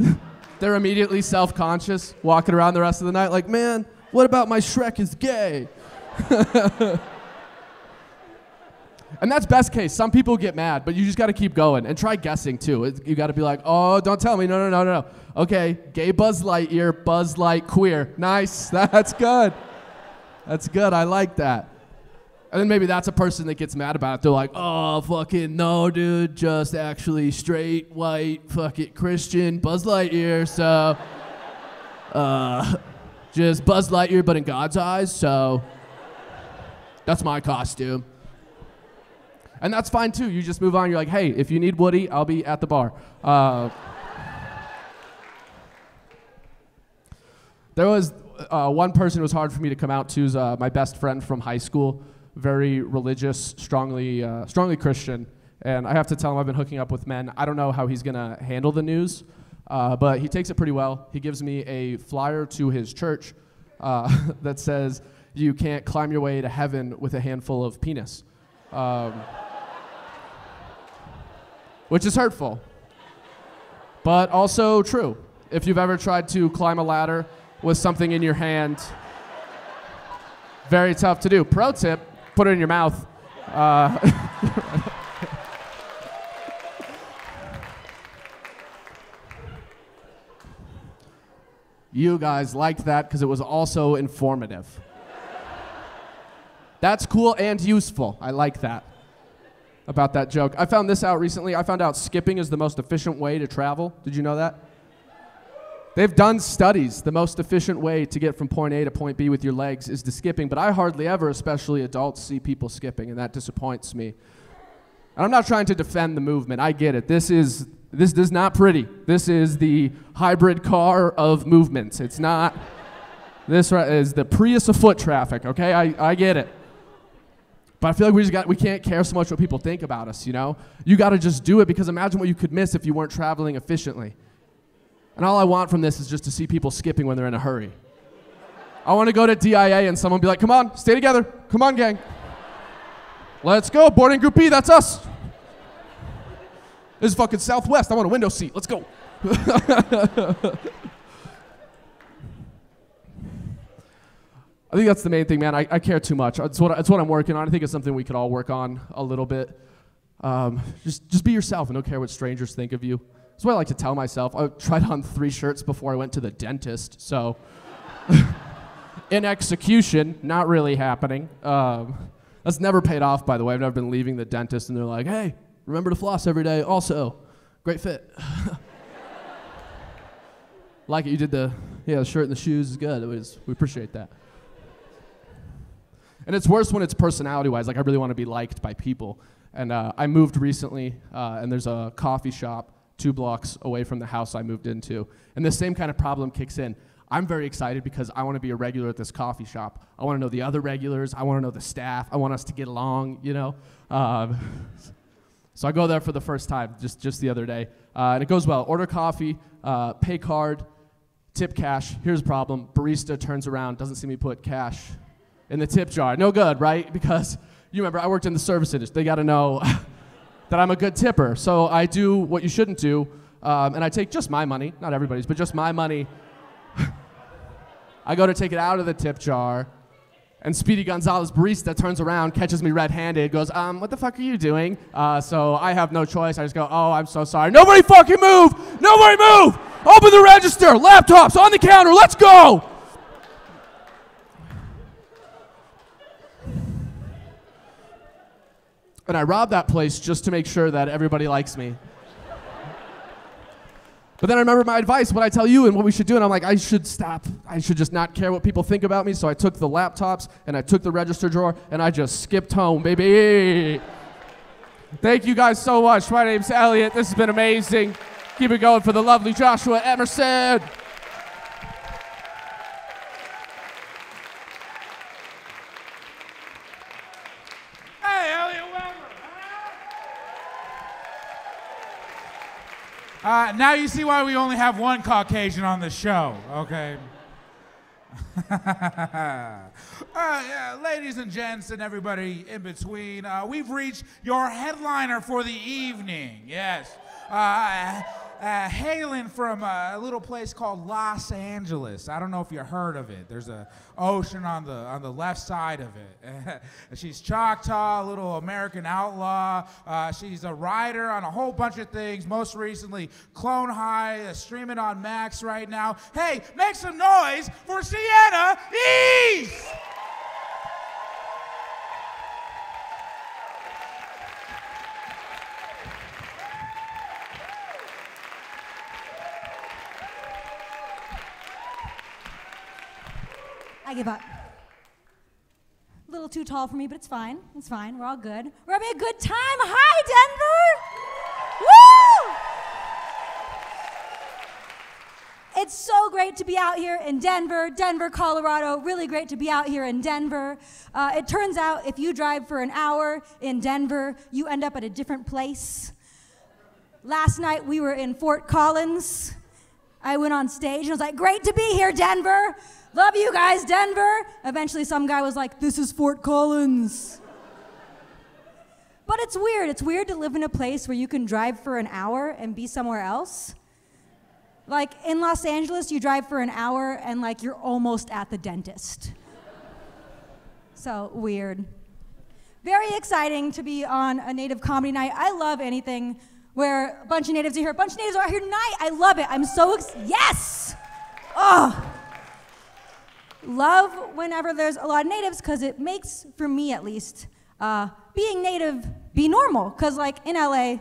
They're immediately self-conscious, walking around the rest of the night like, "Man, what about my Shrek is gay?" And that's best case. Some people get mad, but you just got to keep going and try guessing too. You got to be like, oh, don't tell me. No, no, no, no, no. Okay, gay Buzz Lightyear, Buzz Light queer. Nice. That's good. That's good. I like that. And then maybe that's a person that gets mad about it. They're like, oh, fucking no, dude. Just actually straight, white, fuck it, Christian, Buzz Lightyear. So, uh, just Buzz Lightyear, but in God's eyes. So, that's my costume. And that's fine too. You just move on. You're like, hey, if you need Woody, I'll be at the bar. Uh, there was uh, one person who was hard for me to come out to. Is uh, my best friend from high school. Very religious, strongly, uh, strongly Christian. And I have to tell him I've been hooking up with men. I don't know how he's gonna handle the news, uh, but he takes it pretty well. He gives me a flyer to his church uh, that says, "You can't climb your way to heaven with a handful of penis." Um, which is hurtful, but also true. If you've ever tried to climb a ladder with something in your hand, very tough to do. Pro tip put it in your mouth. Uh, you guys liked that because it was also informative. That's cool and useful. I like that about that joke. I found this out recently. I found out skipping is the most efficient way to travel. Did you know that? They've done studies. The most efficient way to get from point A to point B with your legs is to skipping, but I hardly ever, especially adults, see people skipping, and that disappoints me. And I'm not trying to defend the movement. I get it. This is this is not pretty. This is the hybrid car of movements. It's not. This is the Prius of foot traffic. Okay, I, I get it. But I feel like we just got we can't care so much what people think about us. You know, you got to just do it because imagine what you could miss if you weren't traveling efficiently. And all I want from this is just to see people skipping when they're in a hurry. I want to go to DIA and someone be like, come on, stay together. Come on, gang. Let's go. Boarding group B, that's us. This is fucking Southwest. I want a window seat. Let's go. I think that's the main thing, man. I, I care too much. It's what, it's what I'm working on. I think it's something we could all work on a little bit. Um, just, just be yourself and don't care what strangers think of you. That's what I like to tell myself. I tried on three shirts before I went to the dentist, so in execution, not really happening. Um, that's never paid off, by the way. I've never been leaving the dentist and they're like, hey, remember to floss every day. Also, great fit. like it, you did the yeah, the shirt and the shoes is good. Was, we appreciate that. And it's worse when it's personality wise. Like, I really want to be liked by people. And uh, I moved recently, uh, and there's a coffee shop two blocks away from the house I moved into. And the same kind of problem kicks in. I'm very excited because I want to be a regular at this coffee shop. I want to know the other regulars. I want to know the staff. I want us to get along, you know. Um, so I go there for the first time, just, just the other day. Uh, and it goes well. Order coffee, uh, pay card, tip cash. Here's a problem barista turns around, doesn't see me put cash in the tip jar. No good, right? Because you remember, I worked in the service industry. They got to know that I'm a good tipper. So I do what you shouldn't do, um, and I take just my money, not everybody's, but just my money. I go to take it out of the tip jar, and Speedy Gonzalez barista turns around, catches me red-handed, goes, um, what the fuck are you doing? Uh, so I have no choice. I just go, oh, I'm so sorry. Nobody fucking move! Nobody move! Open the register! Laptops on the counter, let's go! And I robbed that place just to make sure that everybody likes me. But then I remember my advice, what I tell you and what we should do, and I'm like, I should stop. I should just not care what people think about me. So I took the laptops and I took the register drawer and I just skipped home, baby. Thank you guys so much. My name's Elliot. This has been amazing. Keep it going for the lovely Joshua Emerson. Uh, now you see why we only have one Caucasian on the show, okay? uh, yeah, ladies and gents, and everybody in between, uh, we've reached your headliner for the evening. Yes. Uh, uh, hailing from a little place called Los Angeles. I don't know if you heard of it. There's a ocean on the on the left side of it. she's Choctaw, little American outlaw. Uh, she's a writer on a whole bunch of things. Most recently, Clone High, uh, streaming on Max right now. Hey, make some noise for Siena East! I give up. A little too tall for me, but it's fine. It's fine. We're all good. We're having a good time. Hi, Denver! Woo! It's so great to be out here in Denver, Denver, Colorado. Really great to be out here in Denver. Uh, it turns out if you drive for an hour in Denver, you end up at a different place. Last night we were in Fort Collins. I went on stage and was like, Great to be here, Denver. Love you guys, Denver. Eventually, some guy was like, This is Fort Collins. but it's weird. It's weird to live in a place where you can drive for an hour and be somewhere else. Like in Los Angeles, you drive for an hour and like you're almost at the dentist. so weird. Very exciting to be on a native comedy night. I love anything where a bunch of natives are here. A bunch of natives are here tonight. I love it. I'm so ex- yes. Oh. Love whenever there's a lot of natives because it makes, for me at least, uh, being native be normal. Because like in LA,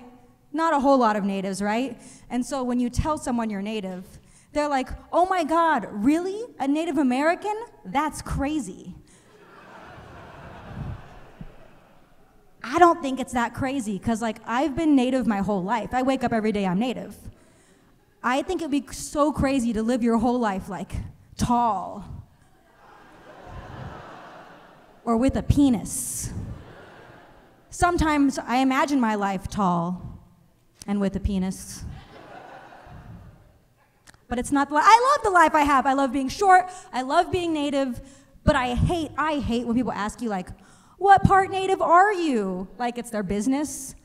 not a whole lot of natives, right? And so when you tell someone you're native, they're like, oh my God, really? A Native American? That's crazy. I don't think it's that crazy because, like, I've been native my whole life. I wake up every day, I'm native. I think it'd be so crazy to live your whole life, like, tall or with a penis. Sometimes I imagine my life tall and with a penis. But it's not the life. I love the life I have. I love being short. I love being native. But I hate, I hate when people ask you, like, what part native are you? Like it's their business.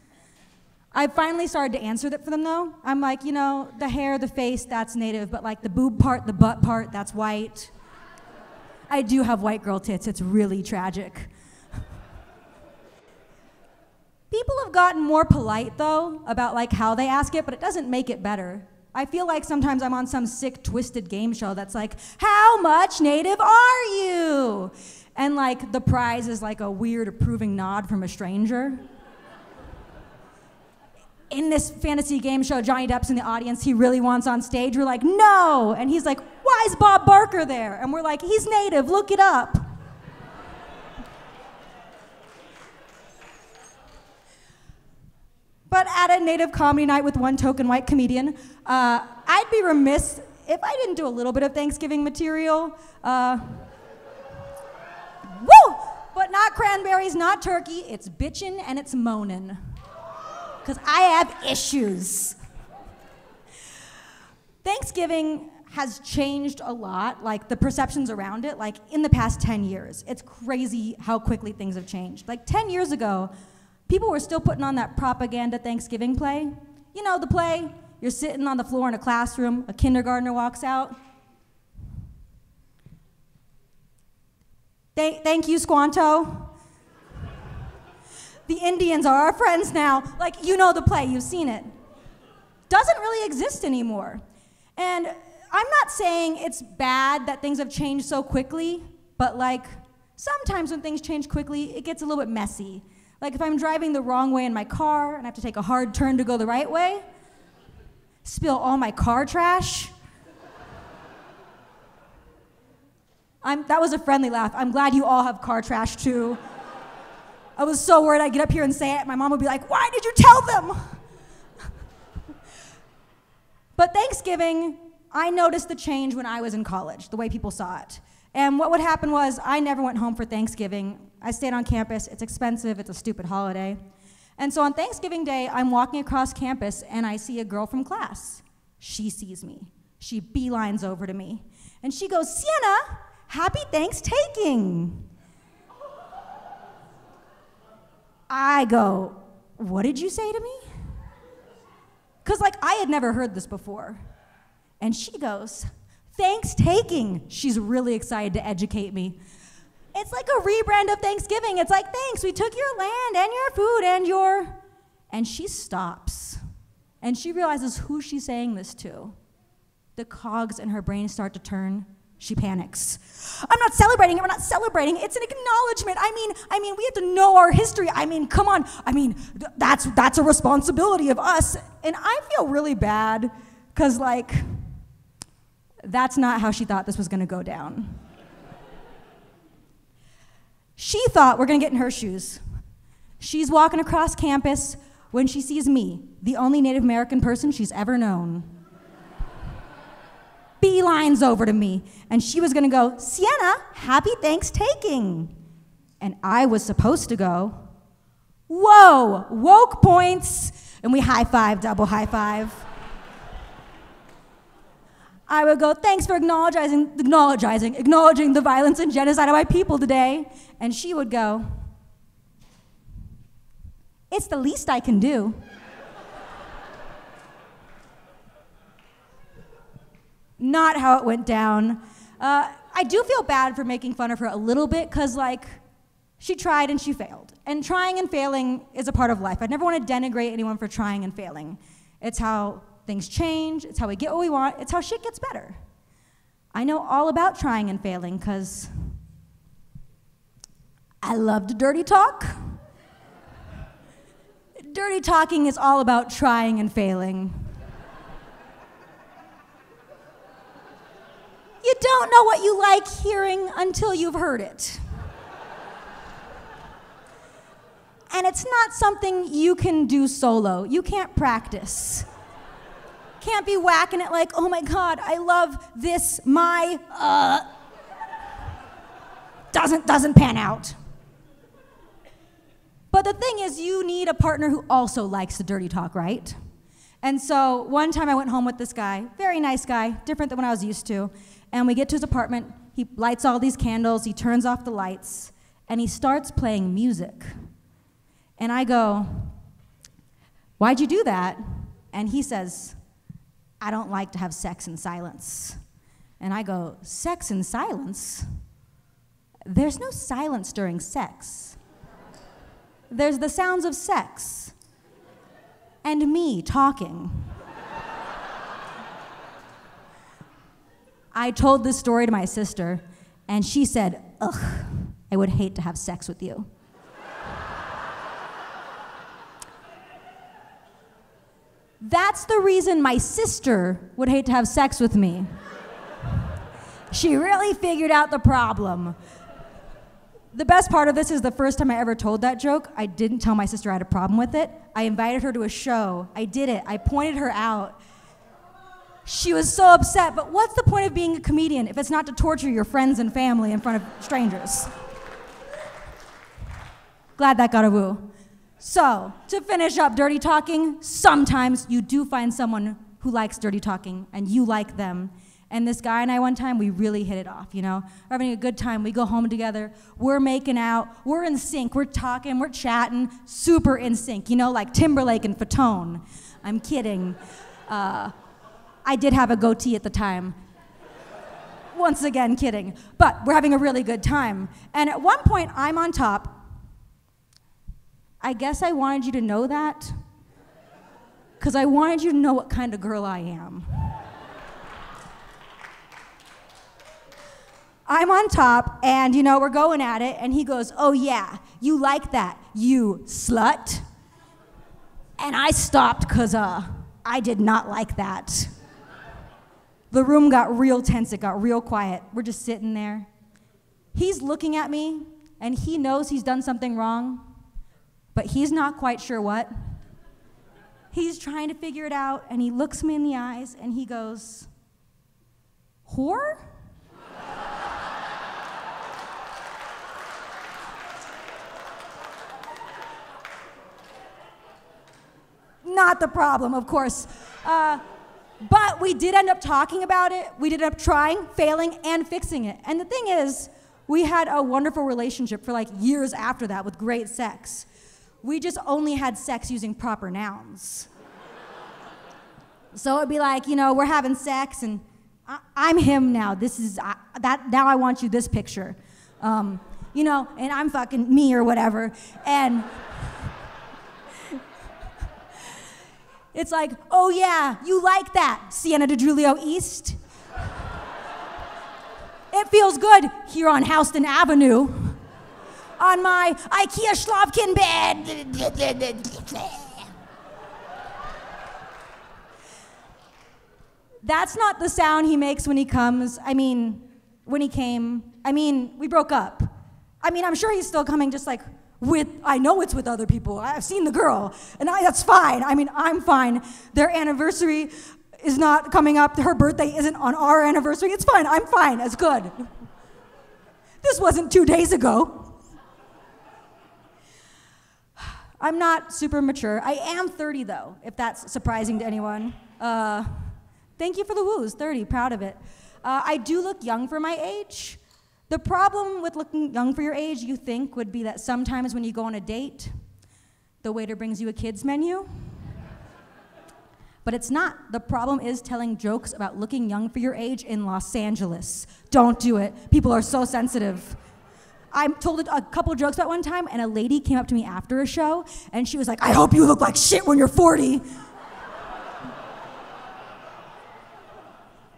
I finally started to answer that for them though. I'm like, you know, the hair, the face, that's native, but like the boob part, the butt part, that's white. I do have white girl tits. It's really tragic. People have gotten more polite though about like how they ask it, but it doesn't make it better. I feel like sometimes I'm on some sick, twisted game show that's like, How much native are you? And like the prize is like a weird approving nod from a stranger. In this fantasy game show, Johnny Depp's in the audience, he really wants on stage. We're like, no. And he's like, why is Bob Barker there? And we're like, he's native, look it up. But at a native comedy night with one token white comedian, uh, I'd be remiss if I didn't do a little bit of Thanksgiving material. Uh, Woo! But not cranberries, not turkey. It's bitchin' and it's moanin'. Because I have issues. Thanksgiving has changed a lot, like the perceptions around it, like in the past 10 years. It's crazy how quickly things have changed. Like 10 years ago, people were still putting on that propaganda Thanksgiving play. You know, the play, you're sitting on the floor in a classroom, a kindergartner walks out, Thank, thank you, Squanto. The Indians are our friends now. Like, you know the play, you've seen it. Doesn't really exist anymore. And I'm not saying it's bad that things have changed so quickly, but like, sometimes when things change quickly, it gets a little bit messy. Like, if I'm driving the wrong way in my car and I have to take a hard turn to go the right way, spill all my car trash I'm, that was a friendly laugh. I'm glad you all have car trash too. I was so worried I'd get up here and say it. My mom would be like, Why did you tell them? but Thanksgiving, I noticed the change when I was in college, the way people saw it. And what would happen was, I never went home for Thanksgiving. I stayed on campus. It's expensive, it's a stupid holiday. And so on Thanksgiving Day, I'm walking across campus and I see a girl from class. She sees me. She beelines over to me. And she goes, Siena, Happy Thanksgiving. I go, What did you say to me? Because, like, I had never heard this before. And she goes, Thanks taking. She's really excited to educate me. It's like a rebrand of Thanksgiving. It's like, Thanks, we took your land and your food and your. And she stops. And she realizes who she's saying this to. The cogs in her brain start to turn she panics. I'm not celebrating it. We're not celebrating. It's an acknowledgement. I mean, I mean, we have to know our history. I mean, come on. I mean, th- that's that's a responsibility of us. And I feel really bad cuz like that's not how she thought this was going to go down. She thought we're gonna get in her shoes. She's walking across campus when she sees me, the only Native American person she's ever known. Beelines over to me, and she was gonna go, Siena, happy thanks taking. And I was supposed to go, Whoa, woke points. And we high five, double high five. I would go, thanks for acknowledging, acknowledging, acknowledging the violence and genocide of my people today. And she would go, it's the least I can do. Not how it went down. Uh, I do feel bad for making fun of her a little bit because, like, she tried and she failed. And trying and failing is a part of life. I never want to denigrate anyone for trying and failing. It's how things change, it's how we get what we want, it's how shit gets better. I know all about trying and failing because I loved dirty talk. Dirty talking is all about trying and failing. You don't know what you like hearing until you've heard it. And it's not something you can do solo. You can't practice. Can't be whacking it like, oh my God, I love this, my, uh, doesn't, doesn't pan out. But the thing is, you need a partner who also likes the dirty talk, right? And so one time I went home with this guy, very nice guy, different than what I was used to. And we get to his apartment, he lights all these candles, he turns off the lights, and he starts playing music. And I go, Why'd you do that? And he says, I don't like to have sex in silence. And I go, Sex in silence? There's no silence during sex. There's the sounds of sex and me talking. I told this story to my sister, and she said, Ugh, I would hate to have sex with you. That's the reason my sister would hate to have sex with me. She really figured out the problem. The best part of this is the first time I ever told that joke, I didn't tell my sister I had a problem with it. I invited her to a show. I did it. I pointed her out. She was so upset, but what's the point of being a comedian if it's not to torture your friends and family in front of strangers? Glad that got a woo. So, to finish up dirty talking, sometimes you do find someone who likes dirty talking and you like them. And this guy and I, one time, we really hit it off, you know? We're having a good time. We go home together. We're making out. We're in sync. We're talking. We're chatting. Super in sync, you know, like Timberlake and Fatone. I'm kidding. Uh, I did have a goatee at the time. Once again, kidding. But we're having a really good time. And at one point, I'm on top. I guess I wanted you to know that because I wanted you to know what kind of girl I am. I'm on top, and you know, we're going at it, and he goes, Oh, yeah, you like that, you slut. And I stopped because uh, I did not like that. The room got real tense, it got real quiet. We're just sitting there. He's looking at me, and he knows he's done something wrong, but he's not quite sure what. He's trying to figure it out, and he looks me in the eyes, and he goes, Whore? not the problem, of course. Uh, but we did end up talking about it. We did end up trying, failing, and fixing it. And the thing is, we had a wonderful relationship for like years after that with great sex. We just only had sex using proper nouns. so it'd be like, you know, we're having sex, and I, am him now. This is I, that. Now I want you this picture, um, you know, and I'm fucking me or whatever, and. It's like, oh yeah, you like that, Siena DiGiulio East. it feels good here on Houston Avenue on my IKEA Schlafkin bed. That's not the sound he makes when he comes. I mean, when he came. I mean, we broke up. I mean, I'm sure he's still coming just like with, I know it's with other people. I've seen the girl, and I, that's fine. I mean, I'm fine. Their anniversary is not coming up, her birthday isn't on our anniversary. It's fine. I'm fine. It's good. This wasn't two days ago. I'm not super mature. I am 30, though, if that's surprising to anyone. Uh, thank you for the woos, 30, proud of it. Uh, I do look young for my age. The problem with looking young for your age, you think, would be that sometimes when you go on a date, the waiter brings you a kids menu. But it's not. The problem is telling jokes about looking young for your age in Los Angeles. Don't do it. People are so sensitive. I told a couple jokes about one time, and a lady came up to me after a show, and she was like, I hope you look like shit when you're 40.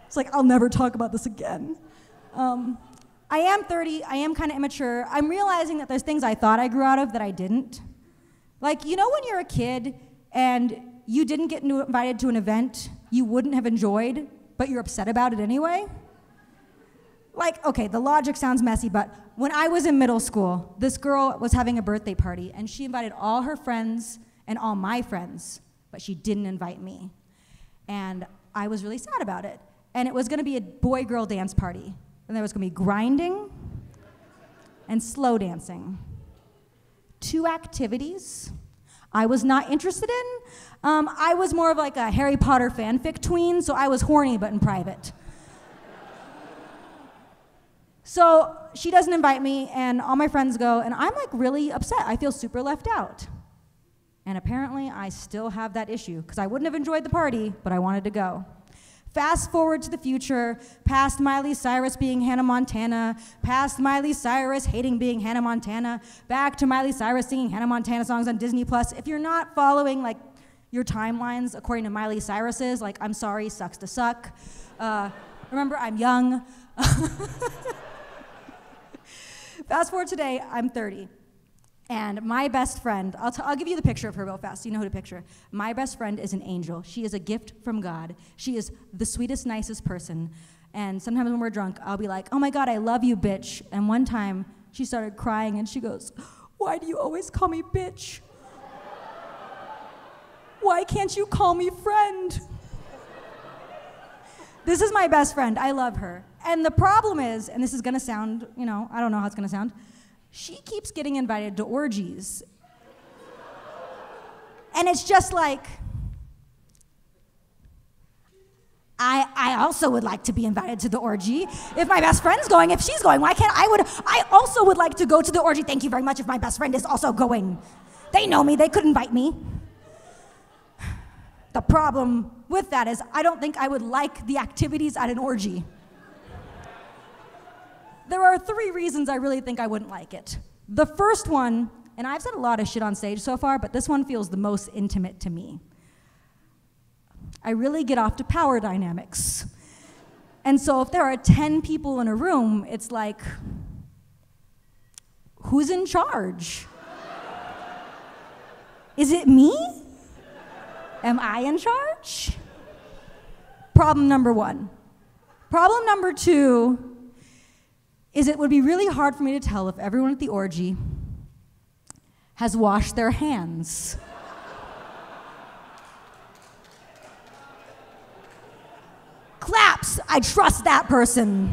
It's like, I'll never talk about this again. Um, I am 30, I am kind of immature. I'm realizing that there's things I thought I grew out of that I didn't. Like, you know, when you're a kid and you didn't get invited to an event you wouldn't have enjoyed, but you're upset about it anyway? Like, okay, the logic sounds messy, but when I was in middle school, this girl was having a birthday party and she invited all her friends and all my friends, but she didn't invite me. And I was really sad about it. And it was gonna be a boy girl dance party and there was going to be grinding and slow dancing. Two activities I was not interested in. Um, I was more of like a Harry Potter fanfic tween, so I was horny but in private. So she doesn't invite me, and all my friends go, and I'm like really upset. I feel super left out. And apparently, I still have that issue because I wouldn't have enjoyed the party, but I wanted to go. Fast forward to the future, past Miley Cyrus being Hannah Montana, past Miley Cyrus hating being Hannah Montana, back to Miley Cyrus singing Hannah Montana songs on Disney Plus. If you're not following like your timelines according to Miley Cyrus's, like I'm sorry, sucks to suck. Uh, remember, I'm young. Fast forward today, I'm 30. And my best friend, I'll, t- I'll give you the picture of her real fast. You know who to picture. My best friend is an angel. She is a gift from God. She is the sweetest, nicest person. And sometimes when we're drunk, I'll be like, oh my God, I love you, bitch. And one time she started crying and she goes, why do you always call me bitch? Why can't you call me friend? This is my best friend. I love her. And the problem is, and this is gonna sound, you know, I don't know how it's gonna sound she keeps getting invited to orgies. And it's just like, I, I also would like to be invited to the orgy. If my best friend's going, if she's going, why can't I would I also would like to go to the orgy. Thank you very much if my best friend is also going. They know me, they could invite me. The problem with that is I don't think I would like the activities at an orgy. There are three reasons I really think I wouldn't like it. The first one, and I've said a lot of shit on stage so far, but this one feels the most intimate to me. I really get off to power dynamics. And so if there are 10 people in a room, it's like, who's in charge? Is it me? Am I in charge? Problem number one. Problem number two is it would be really hard for me to tell if everyone at the orgy has washed their hands. Claps, I trust that person.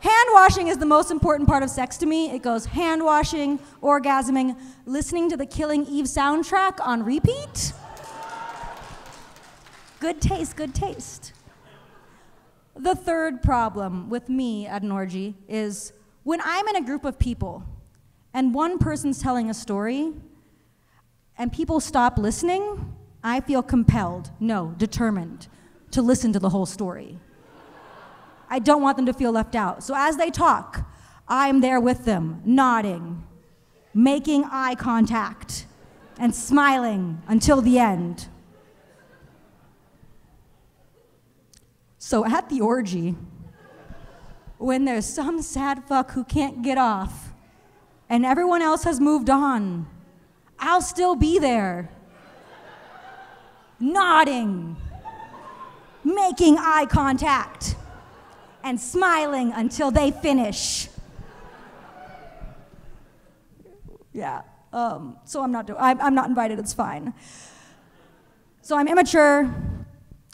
Hand washing is the most important part of sex to me. It goes hand washing, orgasming, listening to the Killing Eve soundtrack on repeat. Good taste, good taste. The third problem with me at an orgy is when I'm in a group of people and one person's telling a story and people stop listening, I feel compelled, no, determined, to listen to the whole story. I don't want them to feel left out. So as they talk, I'm there with them, nodding, making eye contact, and smiling until the end. So at the orgy, when there's some sad fuck who can't get off and everyone else has moved on, I'll still be there, nodding, making eye contact, and smiling until they finish. Yeah. Um, so I'm not doing. I'm, I'm not invited. It's fine. So I'm immature.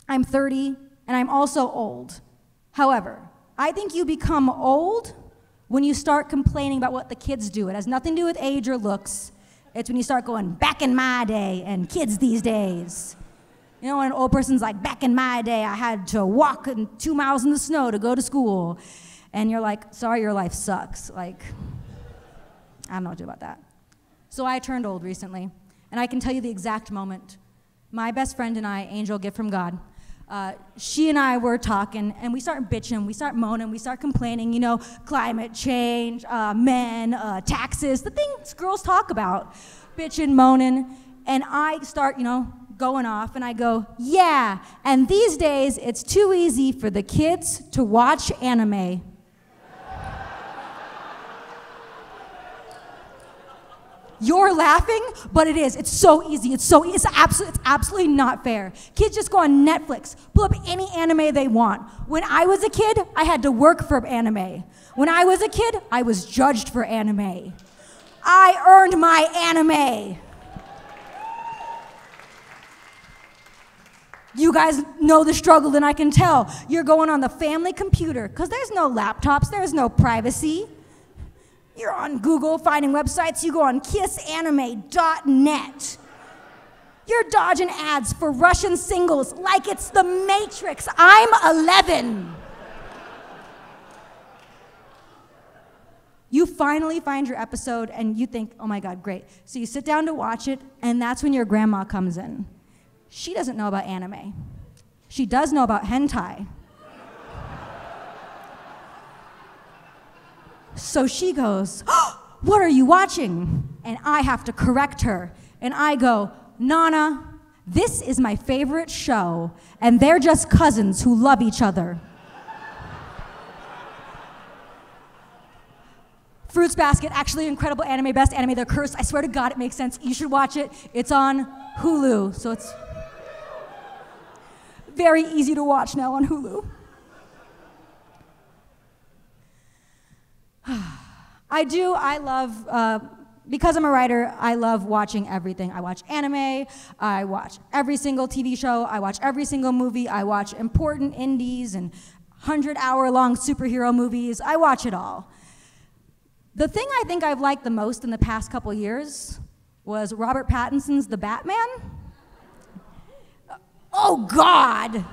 I'm 30, and I'm also old. However, I think you become old when you start complaining about what the kids do. It has nothing to do with age or looks. It's when you start going back in my day and kids these days. You know, when an old person's like, back in my day, I had to walk two miles in the snow to go to school. And you're like, sorry, your life sucks. Like, I don't know what to do about that. So I turned old recently, and I can tell you the exact moment. My best friend and I, Angel, gift from God, uh, she and I were talking, and we start bitching, we start moaning, we start complaining, you know, climate change, uh, men, uh, taxes, the things girls talk about, bitching, moaning. And I start, you know, going off, and I go, yeah, and these days it's too easy for the kids to watch anime. You're laughing, but it is. It's so easy. It's so it's absolutely it's absolutely not fair. Kids just go on Netflix, pull up any anime they want. When I was a kid, I had to work for anime. When I was a kid, I was judged for anime. I earned my anime. You guys know the struggle, and I can tell. You're going on the family computer because there's no laptops, there's no privacy. You're on Google finding websites, you go on kissanime.net. You're dodging ads for Russian singles like it's the Matrix. I'm 11. You finally find your episode and you think, oh my God, great. So you sit down to watch it, and that's when your grandma comes in. She doesn't know about anime, she does know about hentai. So she goes, oh, What are you watching? And I have to correct her. And I go, Nana, this is my favorite show, and they're just cousins who love each other. Fruits Basket, actually incredible anime, best anime. They're cursed. I swear to God, it makes sense. You should watch it. It's on Hulu, so it's very easy to watch now on Hulu. I do, I love, uh, because I'm a writer, I love watching everything. I watch anime, I watch every single TV show, I watch every single movie, I watch important indies and 100 hour long superhero movies. I watch it all. The thing I think I've liked the most in the past couple years was Robert Pattinson's The Batman. Oh, God!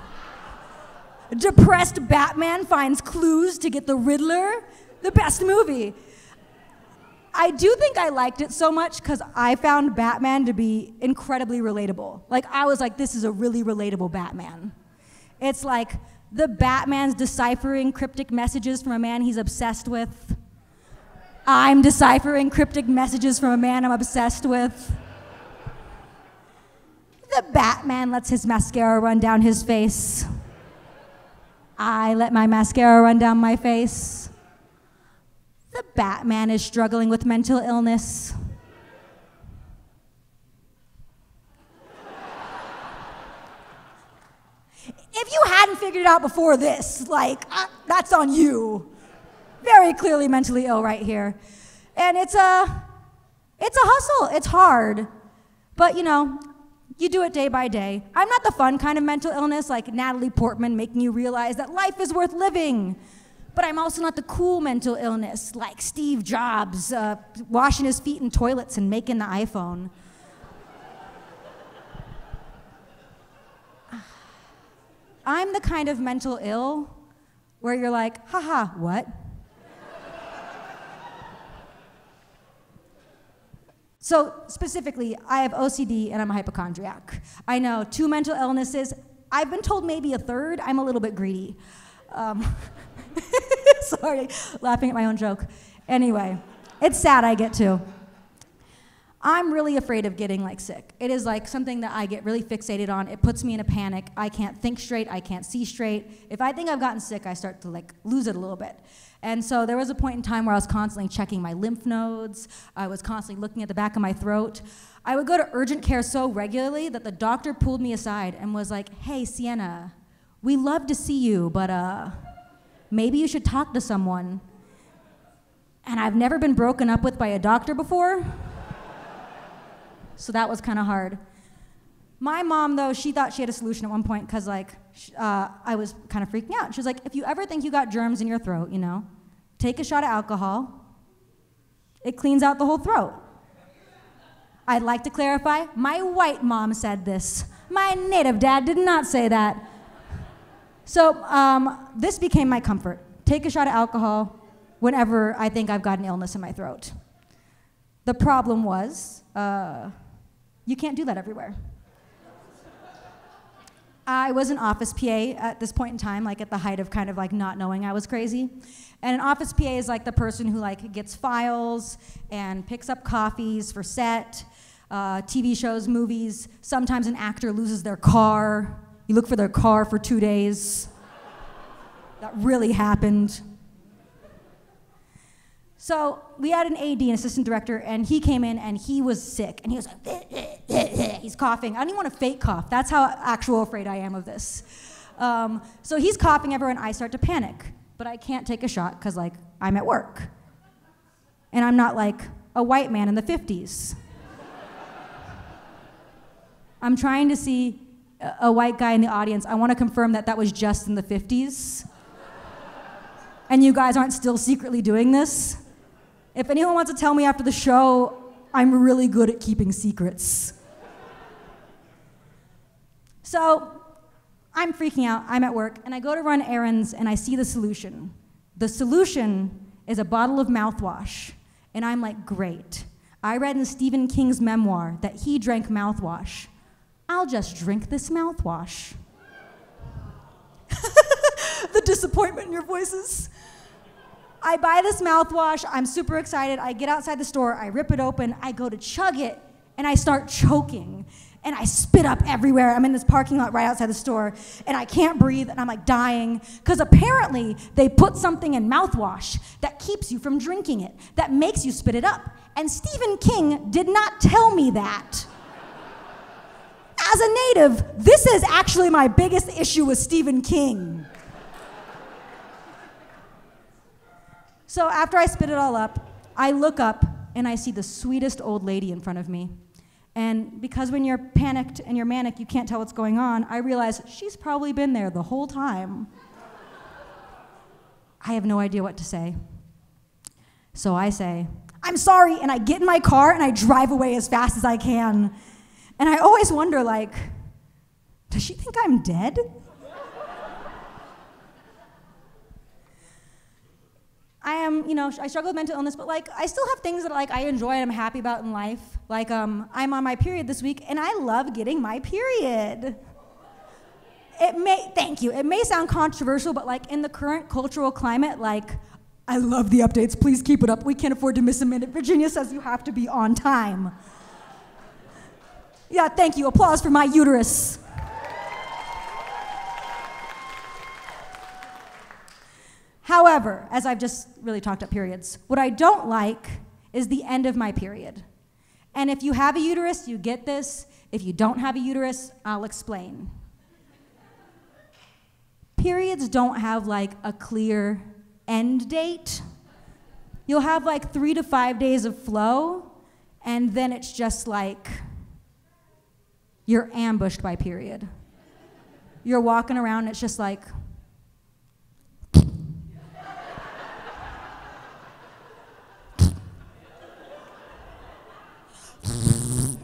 Depressed Batman finds clues to get the Riddler. The best movie. I do think I liked it so much because I found Batman to be incredibly relatable. Like, I was like, this is a really relatable Batman. It's like the Batman's deciphering cryptic messages from a man he's obsessed with. I'm deciphering cryptic messages from a man I'm obsessed with. The Batman lets his mascara run down his face. I let my mascara run down my face. The Batman is struggling with mental illness. if you hadn't figured it out before this, like, uh, that's on you. Very clearly mentally ill right here. And it's a, it's a hustle. It's hard. But, you know, you do it day by day. I'm not the fun kind of mental illness like Natalie Portman making you realize that life is worth living. But I'm also not the cool mental illness like Steve Jobs uh, washing his feet in toilets and making the iPhone. I'm the kind of mental ill where you're like, haha, what? so, specifically, I have OCD and I'm a hypochondriac. I know two mental illnesses. I've been told maybe a third. I'm a little bit greedy. Um, sorry, laughing at my own joke. Anyway, it's sad I get to. I'm really afraid of getting like sick. It is like something that I get really fixated on. It puts me in a panic. I can't think straight. I can't see straight. If I think I've gotten sick, I start to like lose it a little bit. And so there was a point in time where I was constantly checking my lymph nodes. I was constantly looking at the back of my throat. I would go to urgent care so regularly that the doctor pulled me aside and was like, "Hey, Siena, we love to see you, but uh, maybe you should talk to someone." And I've never been broken up with by a doctor before. So that was kind of hard. My mom, though, she thought she had a solution at one point because, like, uh, I was kind of freaking out. She was like, if you ever think you got germs in your throat, you know, take a shot of alcohol. It cleans out the whole throat. I'd like to clarify my white mom said this. My native dad did not say that. So um, this became my comfort. Take a shot of alcohol whenever I think I've got an illness in my throat. The problem was, uh, you can't do that everywhere. I was an office PA at this point in time, like at the height of kind of like not knowing I was crazy. And an office PA is like the person who like gets files and picks up coffees for set, uh, TV shows, movies. Sometimes an actor loses their car. You look for their car for two days. that really happened. So we had an AD, an assistant director, and he came in and he was sick. And he was like, he's coughing. I don't even want to fake cough. That's how actual afraid I am of this. Um, so he's coughing everywhere, and I start to panic. But I can't take a shot because, like, I'm at work. And I'm not like a white man in the 50s. I'm trying to see a, white guy in the audience. I want to confirm that that was just in the 50s. And you guys aren't still secretly doing this. If anyone wants to tell me after the show, I'm really good at keeping secrets. So I'm freaking out. I'm at work, and I go to run errands, and I see the solution. The solution is a bottle of mouthwash. And I'm like, great. I read in Stephen King's memoir that he drank mouthwash. I'll just drink this mouthwash. the disappointment in your voices. I buy this mouthwash. I'm super excited. I get outside the store. I rip it open. I go to chug it, and I start choking. And I spit up everywhere. I'm in this parking lot right outside the store, and I can't breathe, and I'm like dying. Because apparently, they put something in mouthwash that keeps you from drinking it, that makes you spit it up. And Stephen King did not tell me that. As a native, this is actually my biggest issue with Stephen King. So after I spit it all up, I look up and I see the sweetest old lady in front of me. And because when you're panicked and you're manic, you can't tell what's going on, I realize she's probably been there the whole time. I have no idea what to say. So I say, I'm sorry, and I get in my car and I drive away as fast as I can. And I always wonder, like, does she think I'm dead? I am, you know, I struggle with mental illness, but like I still have things that like I enjoy and I'm happy about in life. Like um, I'm on my period this week, and I love getting my period. It may, thank you. It may sound controversial, but like in the current cultural climate, like I love the updates. Please keep it up. We can't afford to miss a minute. Virginia says you have to be on time. Yeah, thank you. Applause for my uterus. However, as I've just really talked up periods, what I don't like is the end of my period. And if you have a uterus, you get this. If you don't have a uterus, I'll explain. Periods don't have like a clear end date. You'll have like three to five days of flow, and then it's just like you're ambushed by period. You're walking around, it's just like,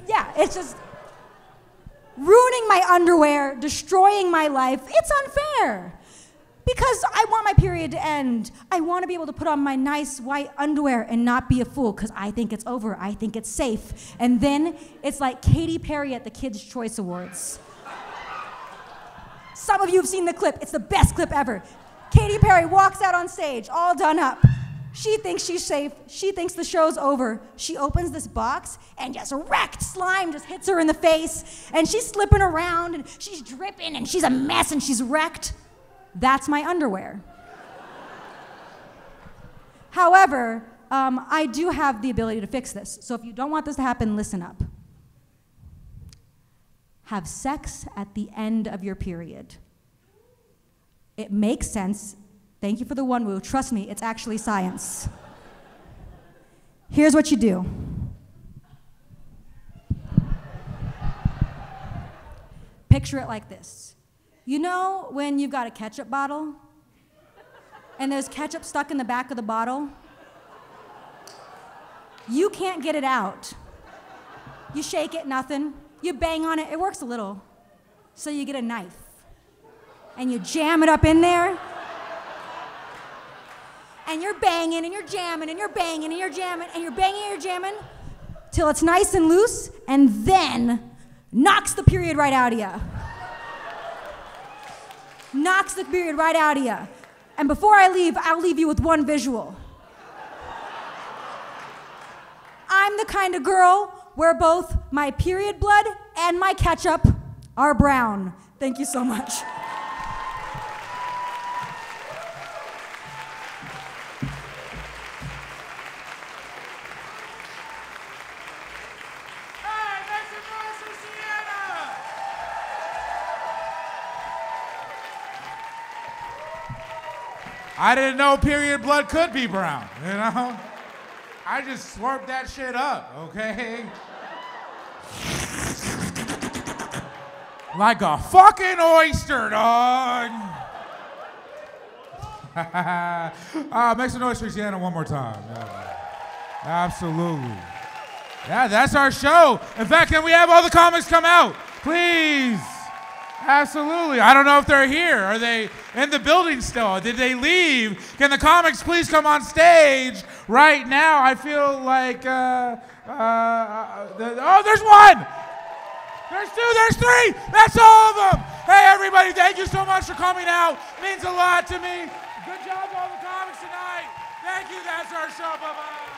yeah, it's just ruining my underwear, destroying my life. It's unfair. Because I want my period to end. I want to be able to put on my nice white underwear and not be a fool because I think it's over. I think it's safe. And then it's like Katy Perry at the Kids' Choice Awards. Some of you have seen the clip. It's the best clip ever. Katy Perry walks out on stage, all done up. She thinks she's safe. She thinks the show's over. She opens this box and just wrecked slime just hits her in the face. And she's slipping around and she's dripping and she's a mess and she's wrecked. That's my underwear. However, um, I do have the ability to fix this. So if you don't want this to happen, listen up. Have sex at the end of your period. It makes sense. Thank you for the one woo. Trust me, it's actually science. Here's what you do Picture it like this. You know when you've got a ketchup bottle and there's ketchup stuck in the back of the bottle? You can't get it out. You shake it, nothing. You bang on it, it works a little. So you get a knife and you jam it up in there. And you're banging and you're jamming and you're banging and you're jamming and you're banging and you're jamming till it's nice and loose and then knocks the period right out of you. Knocks the period right out of you. And before I leave, I'll leave you with one visual. I'm the kind of girl where both my period blood and my ketchup are brown. Thank you so much. I didn't know period blood could be brown, you know? I just slurped that shit up, okay? Like a fucking oyster, dog. uh, make some noise for Siena one more time. Yeah. Absolutely. Yeah, that's our show. In fact, can we have all the comics come out? Please. Absolutely. I don't know if they're here. Are they in the building still? Did they leave? Can the comics please come on stage right now? I feel like, uh, uh, uh, the, oh, there's one. There's two, there's three. That's all of them. Hey, everybody, thank you so much for coming out. It Means a lot to me. Good job, all the comics tonight. Thank you. That's our show. Bye bye.